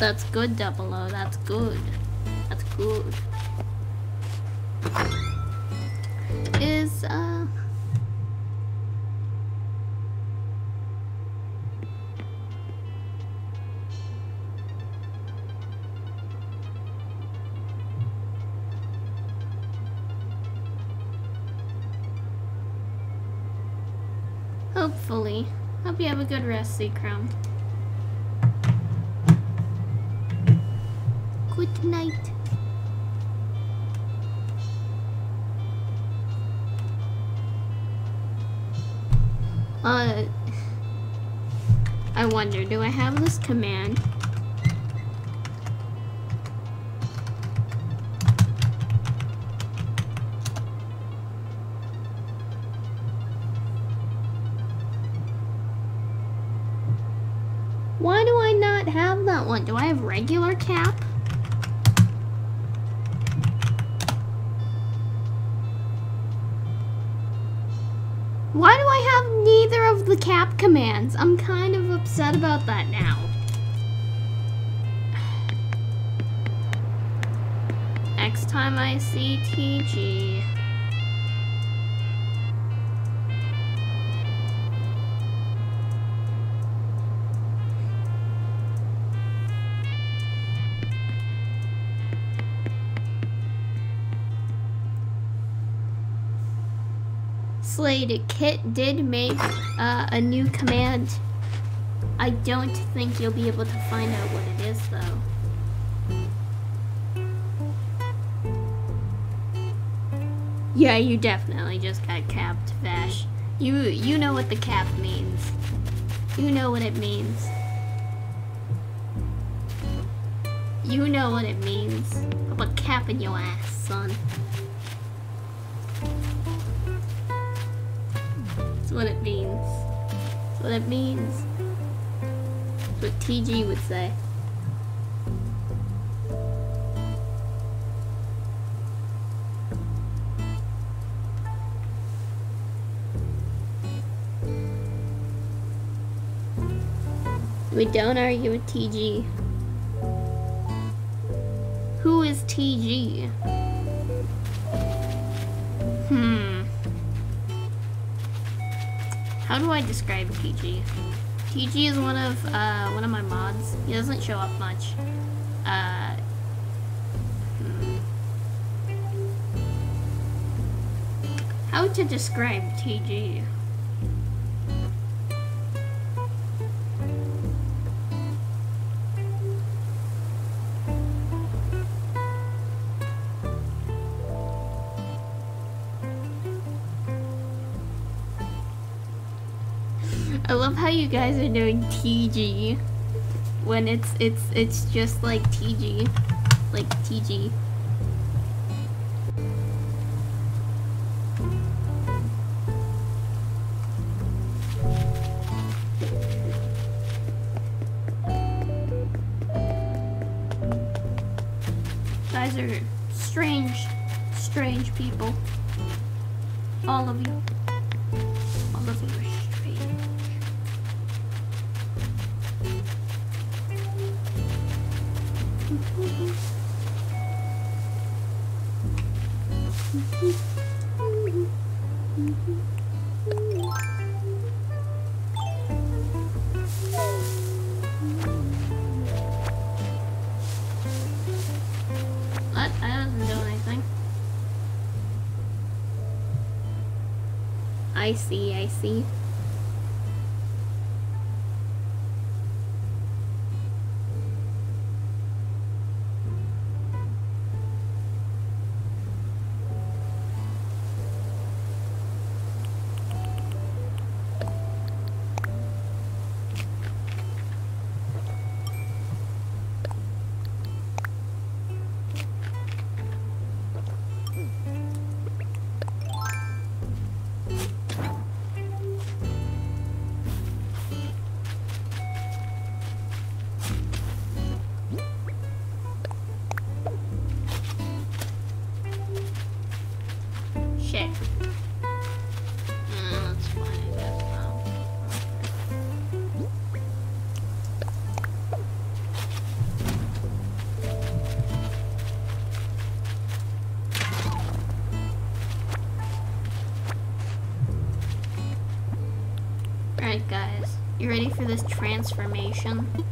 That's good, Double O. That's good. That's good. Is, uh... Hopefully. Hope you have a good rest, Seacrown. Good night. Uh, I wonder, do I have this command? Why do I not have that one? Do I have regular cap? Why do I have neither of the cap commands? I'm kind of upset about that now. Next time I see TG. Slade, Kit did make uh, a new command. I don't think you'll be able to find out what it is, though. Yeah, you definitely just got capped, Vash. You you know what the cap means. You know what it means. You know what it means. I'm a cap in your ass, son. What it means. That's what it means. That's what TG would say. We don't argue with TG. Who is TG? Hmm. How do I describe TG? TG is one of uh, one of my mods. He doesn't show up much. Uh, hmm. How to describe TG? Guys are doing TG when it's it's it's just like TG, like TG. See, transformation.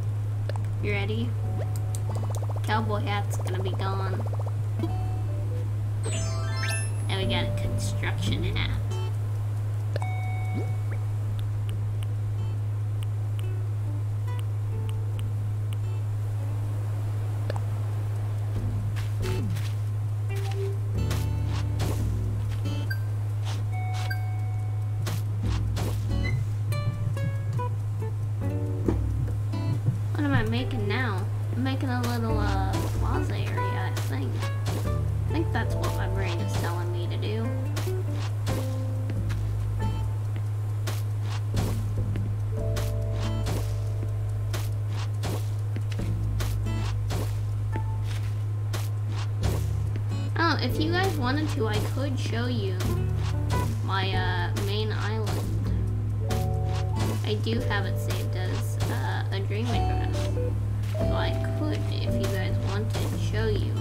If you guys wanted to, I could show you my uh, main island. I do have it saved as uh, a dream address. So I could, if you guys wanted, show you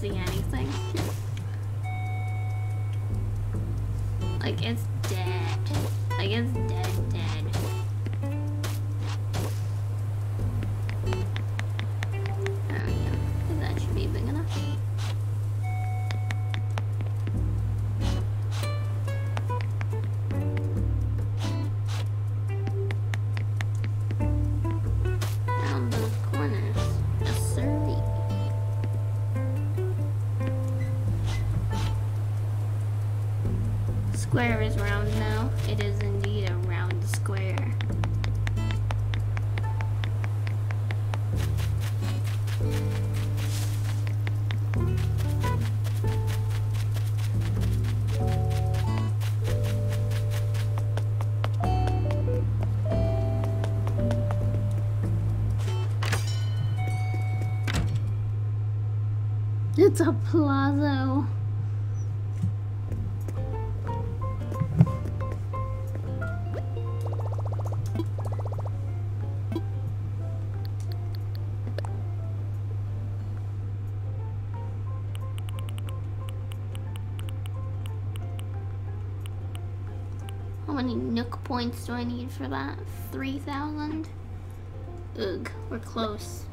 The any. square is round now. It is indeed a round square. It's a plazo. Do I need for that? 3,000? Ugh, we're close.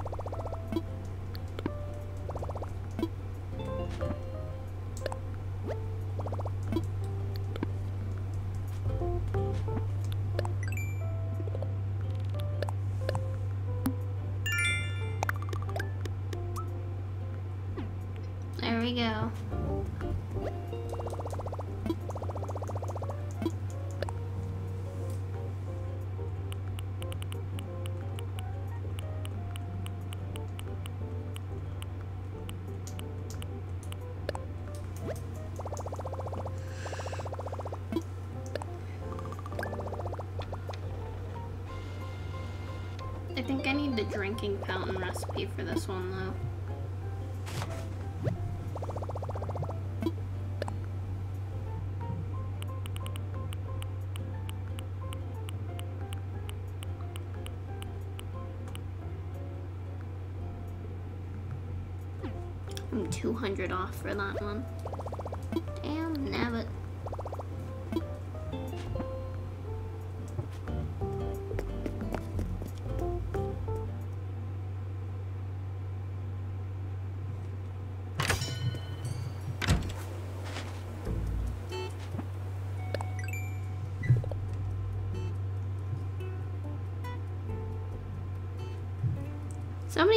I think I need the drinking fountain recipe for this one though. I'm 200 off for that one.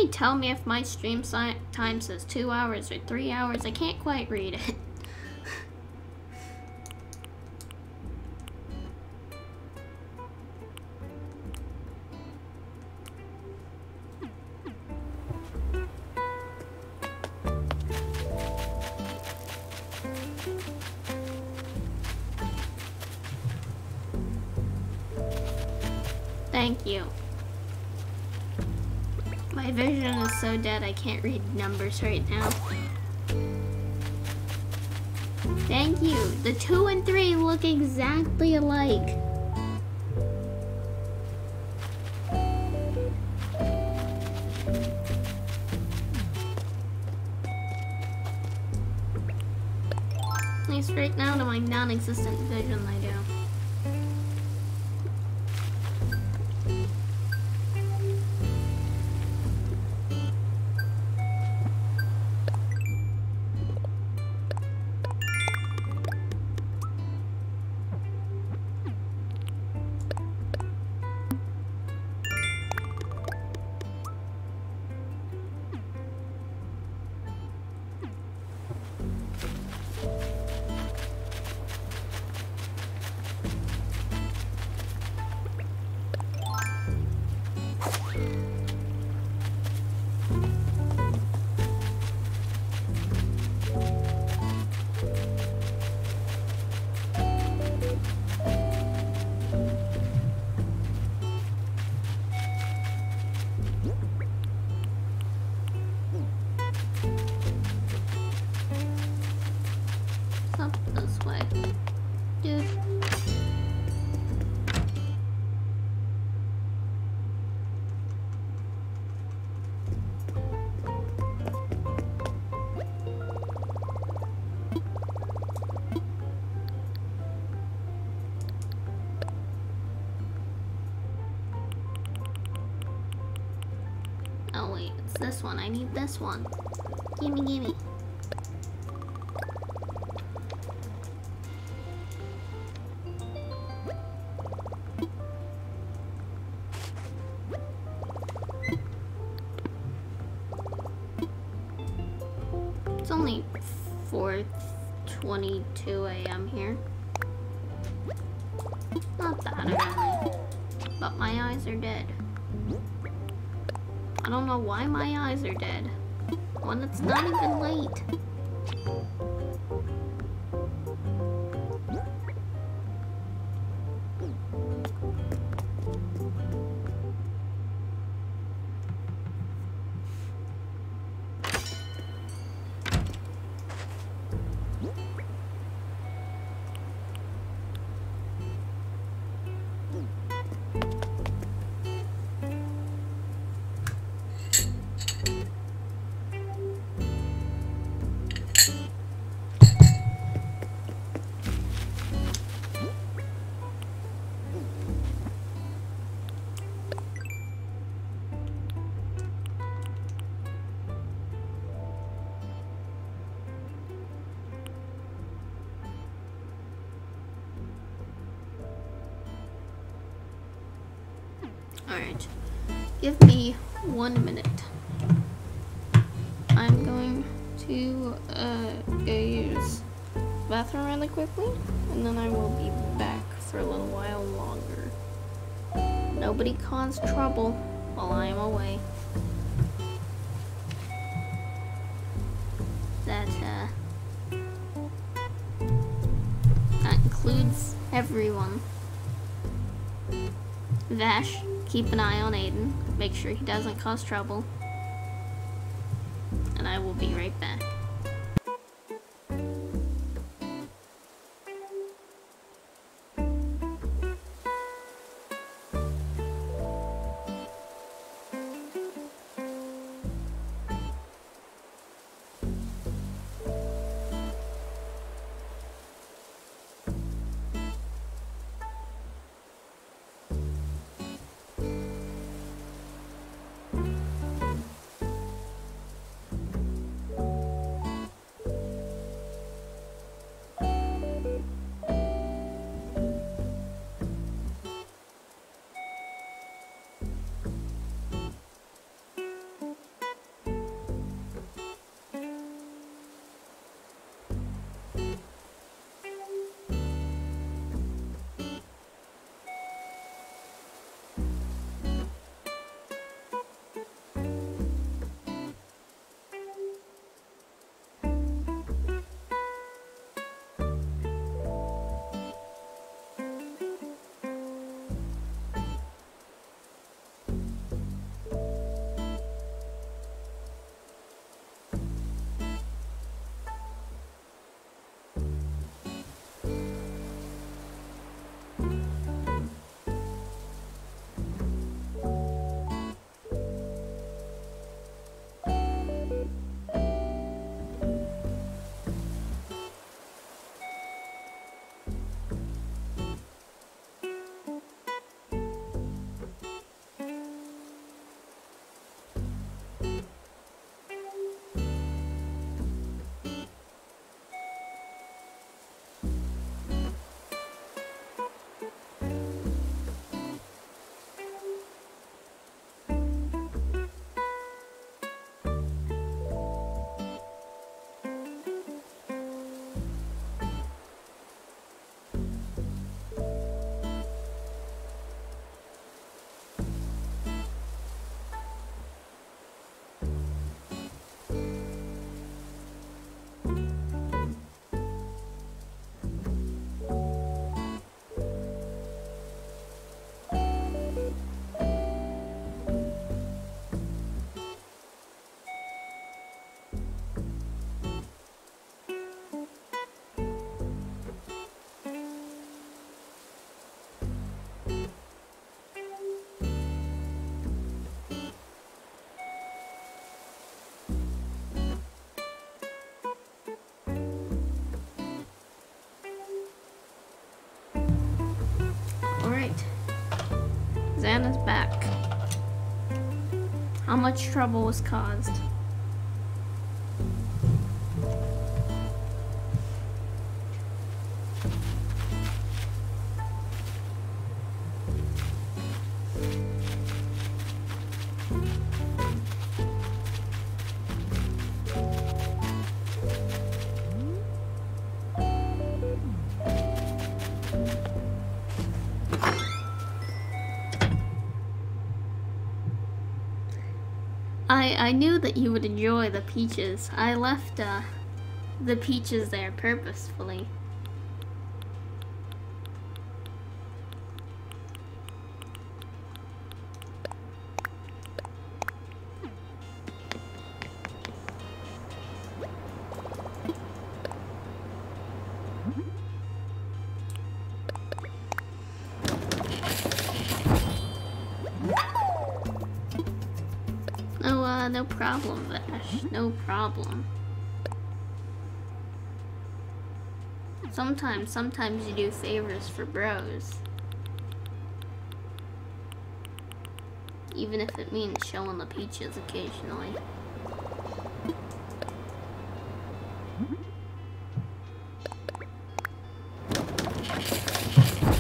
Tell me if my stream si time says two hours or three hours. I can't quite read it. Numbers right now. Thank you. The two and three look exactly alike. I need this one. Gimme, gimme. It's not even one minute. I'm going to uh, go use bathroom really quickly, and then I will be back for a little while longer. Nobody cause trouble while I am away. That, uh, that includes everyone. Vash, keep an eye on Aiden. Make sure he doesn't cause trouble. Xana's back. How much trouble was caused? That you would enjoy the peaches. I left uh, the peaches there purposefully. Sometimes, you do favors for bros. Even if it means showing the peaches occasionally.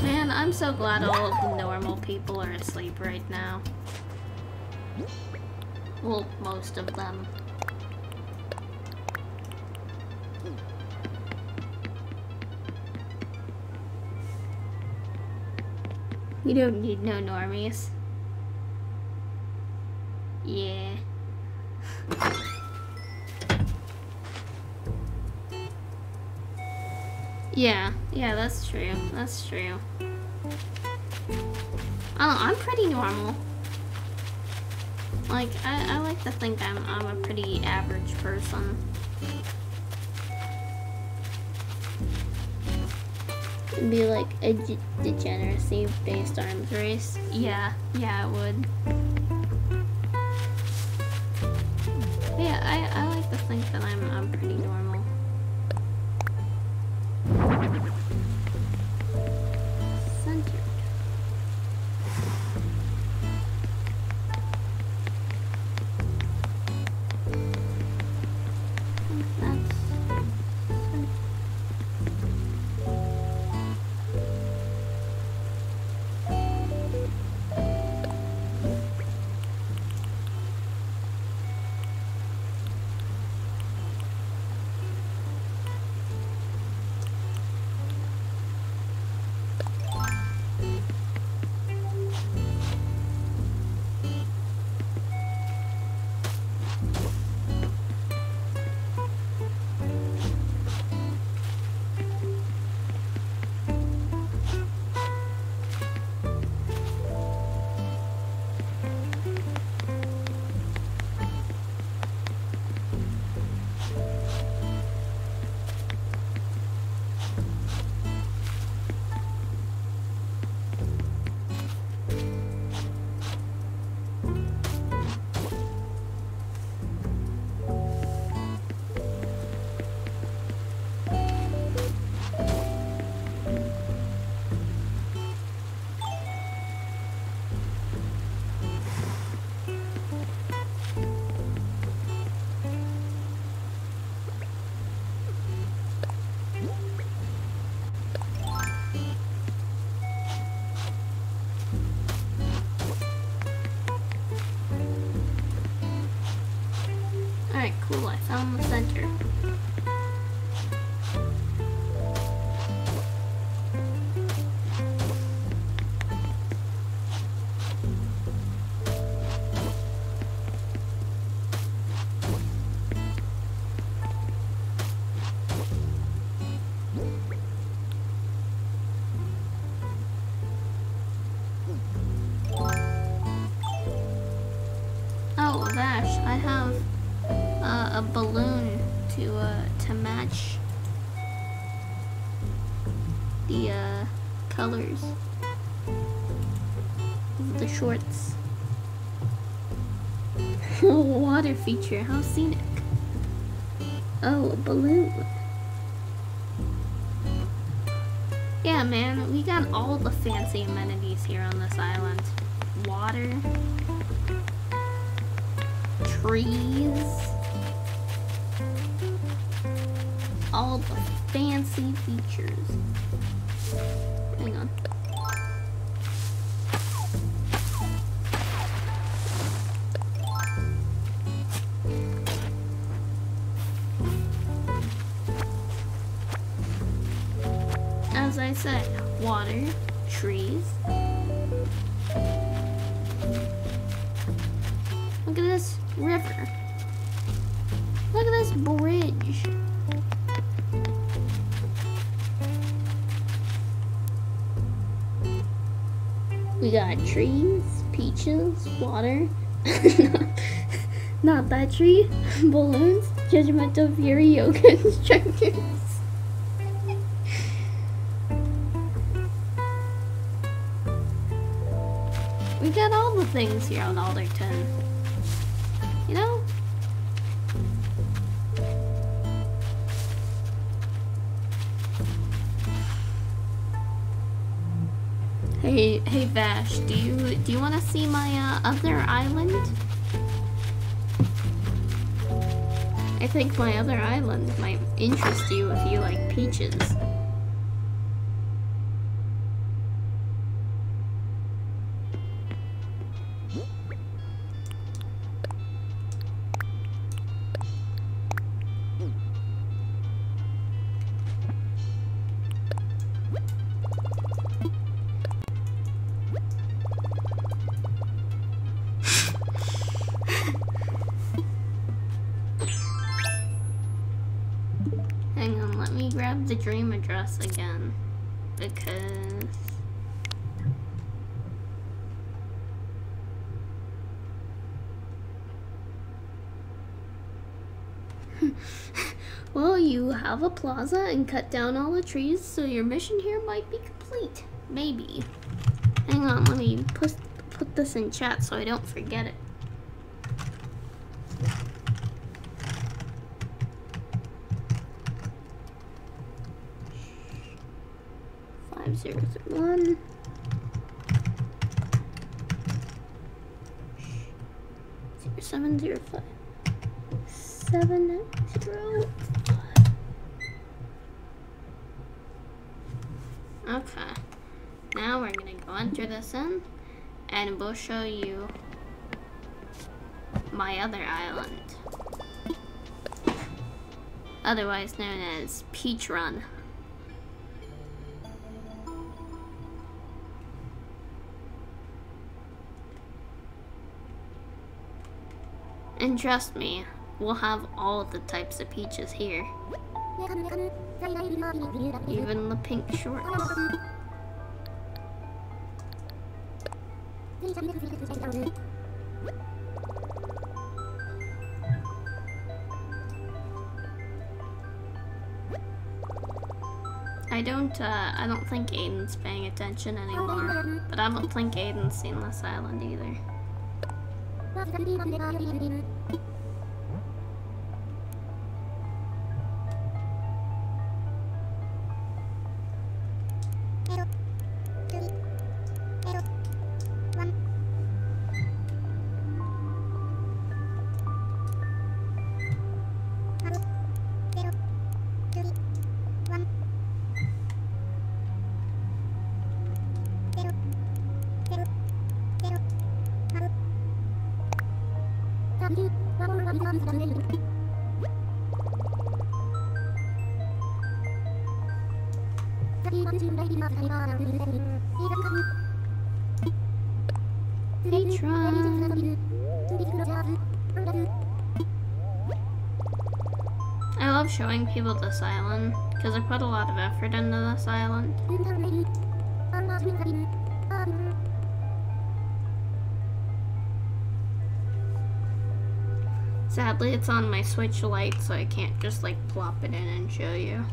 Man, I'm I'm so glad all of the normal people are asleep right now. Well, most of them. You don't need no normies. Yeah. yeah, yeah, that's true. That's true. Oh, I'm pretty normal. Like, I, I like to think I'm, I'm a pretty average person. Be like a degeneracy based arms race. Yeah, yeah, it would. Shorts. Water feature, how scenic. Oh, a balloon. Yeah, man, we got all the fancy amenities here on this island. Water. Trees. All the fancy features. Trees, peaches, water. Not that tree. Balloons, judgmental fury yoga instructors. We got all the things here on Aldertonn. Do you do you want to see my uh, other island? I think my other island might interest you if you like peaches. Plaza and cut down all the trees, so your mission here might be complete. Maybe. Hang on, let me put, put this in chat so I don't forget it. Five zero zero one. Zero seven zero five seven zero five. Okay. Now we're gonna go enter this in we'll show you my other island. Otherwise known as Peach Run. And trust me, we'll have all the types of peaches here. Even the pink shorts. I don't, uh, I don't think Aiden's paying attention anymore. But I don't think Aiden's seen this island either. People this island because I put a lot of effort into this island. Sadly, it's on my Switch Lite, so I can't just like plop it in and show you.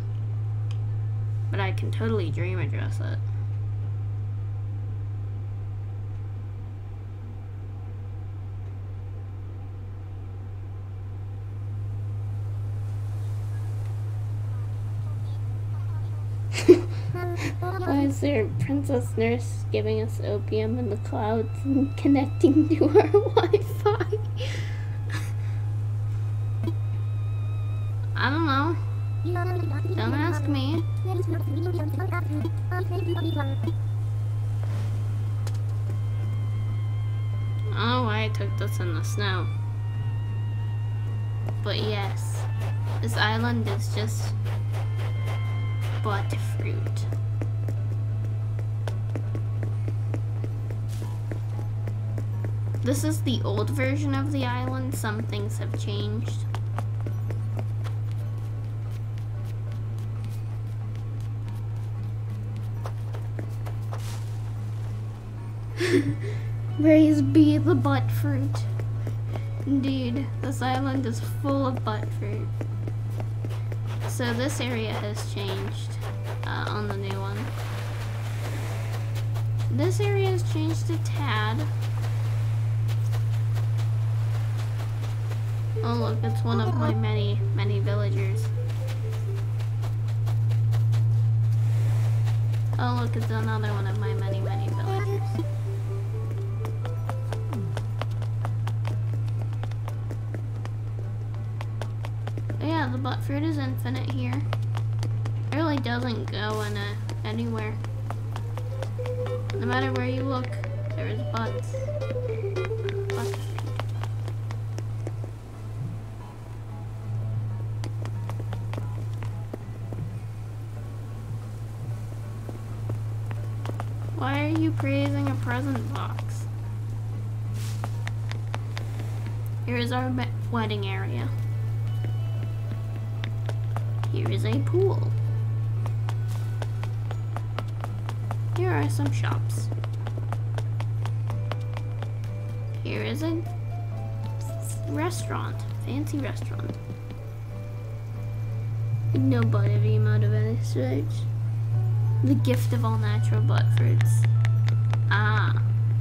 But I can totally dream address it. Why is there Princess Nurse giving us opium in the clouds and connecting to our Wi-Fi? I don't know. Don't ask me. Why I took this in the snow. But yes, this island is just butt fruit. This is the old version of the island. Some things have changed. Raise be the butt fruit. Indeed, this island is full of butt fruit. So this area has changed uh, on the new one. This area has changed a tad. Oh look, it's one of my many, many villagers. Oh look, it's another one of my many, many villagers. Yeah, the butt fruit is infinite here. It really doesn't go in a, anywhere. No matter where you look, there is butts. Butt fruit. Praising a present box? Here is our wedding area. Here is a pool. Here are some shops. Here is a restaurant, fancy restaurant. No amount of any. The gift of all natural butt fruits. Ah,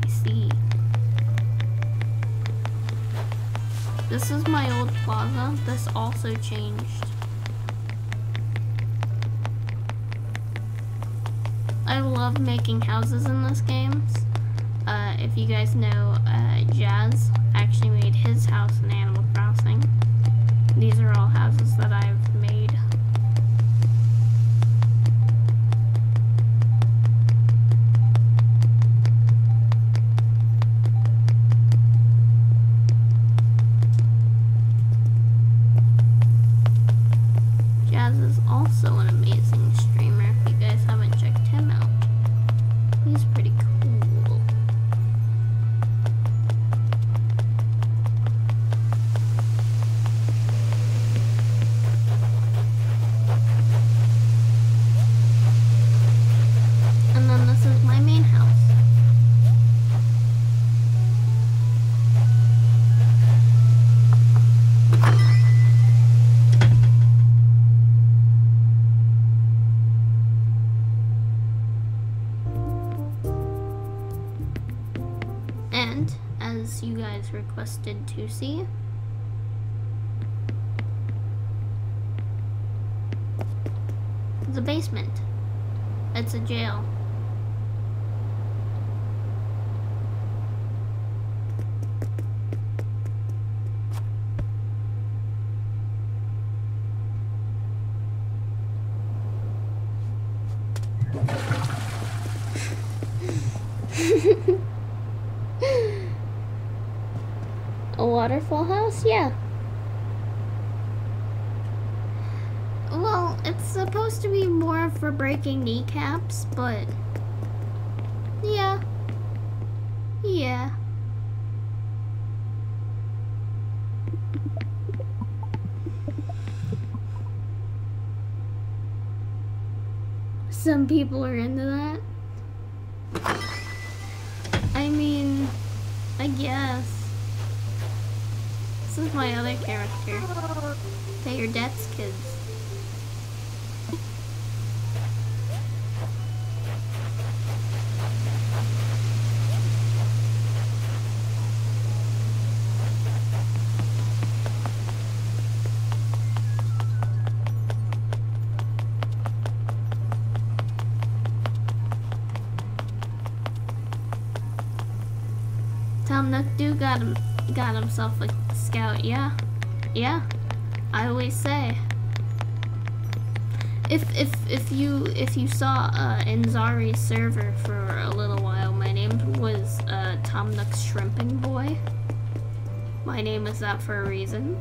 I see. This is my old plaza. This also changed. I love making houses in this game. Uh, if you guys know, uh, Jazz actually made his house in Animal Crossing. These are all houses that I've to see, the basement. It's a jail. A waterfall house? Yeah. Well, it's supposed to be more for breaking kneecaps, but yeah. Yeah. Some people are into that. I mean, I guess. My other character. They are Death's kids. Tom Nook do got him got himself a yeah. Yeah. I always say. If if if you if you saw uh Enzari's server for a little while, my name was uh Tom Nook's Shrimping Boy. My name is that for a reason.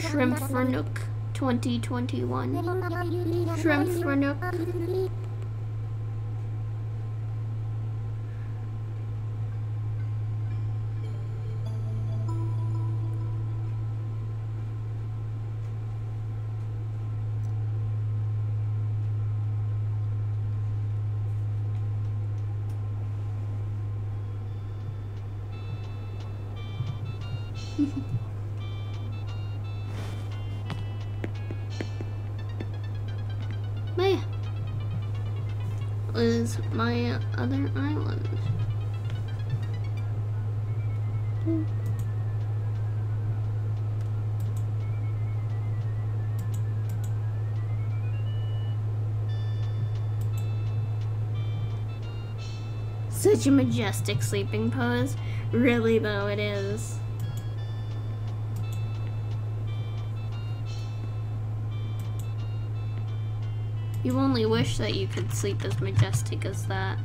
Shrimp for Nook 2021. Shrimp for Nook. Such a majestic sleeping pose. Really, though, it is. You only wish that you could sleep as majestic as that.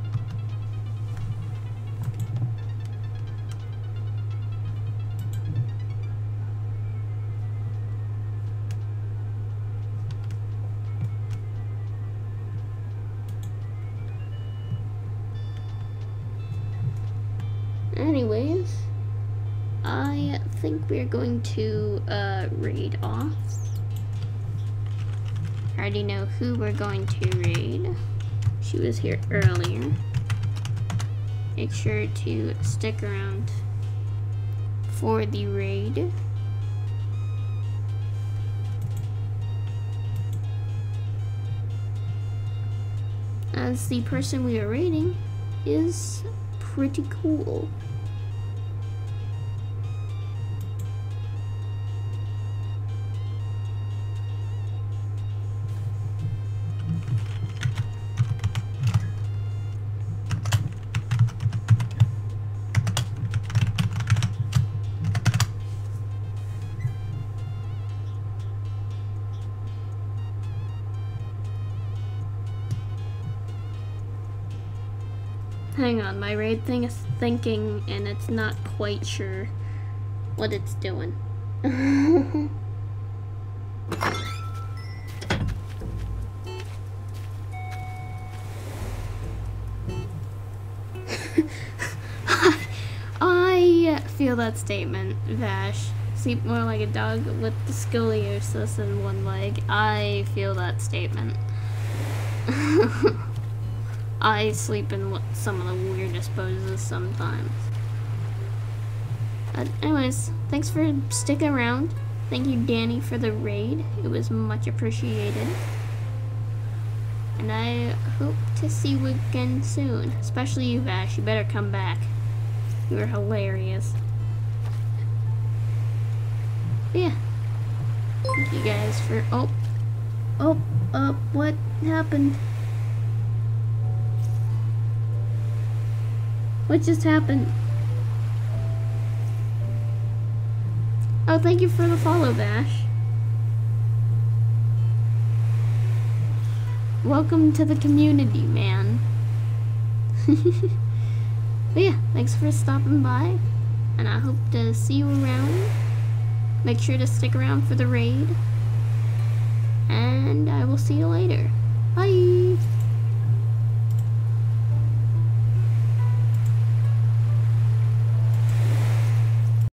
Who we're going to raid. She was here earlier. Make sure to stick around for the raid. As the person we are raiding is pretty cool. Thing is thinking and it's not quite sure what it's doing. I feel that statement, Vash. Sleep more like a dog with the scoliosis in one leg. I feel that statement. I sleep in some of the weirdest poses sometimes. But anyways, thanks for sticking around. Thank you, Danny, for the raid. It was much appreciated. And I hope to see you again soon. Especially you, Vash. You better come back. You were hilarious. But yeah. Thank you guys for... Oh. Oh. Uh, what happened? What just happened? Oh, thank you for the follow, Vash. Welcome to the community, man. but yeah, thanks for stopping by. And I hope to see you around. Make sure to stick around for the raid. And I will see you later. Bye.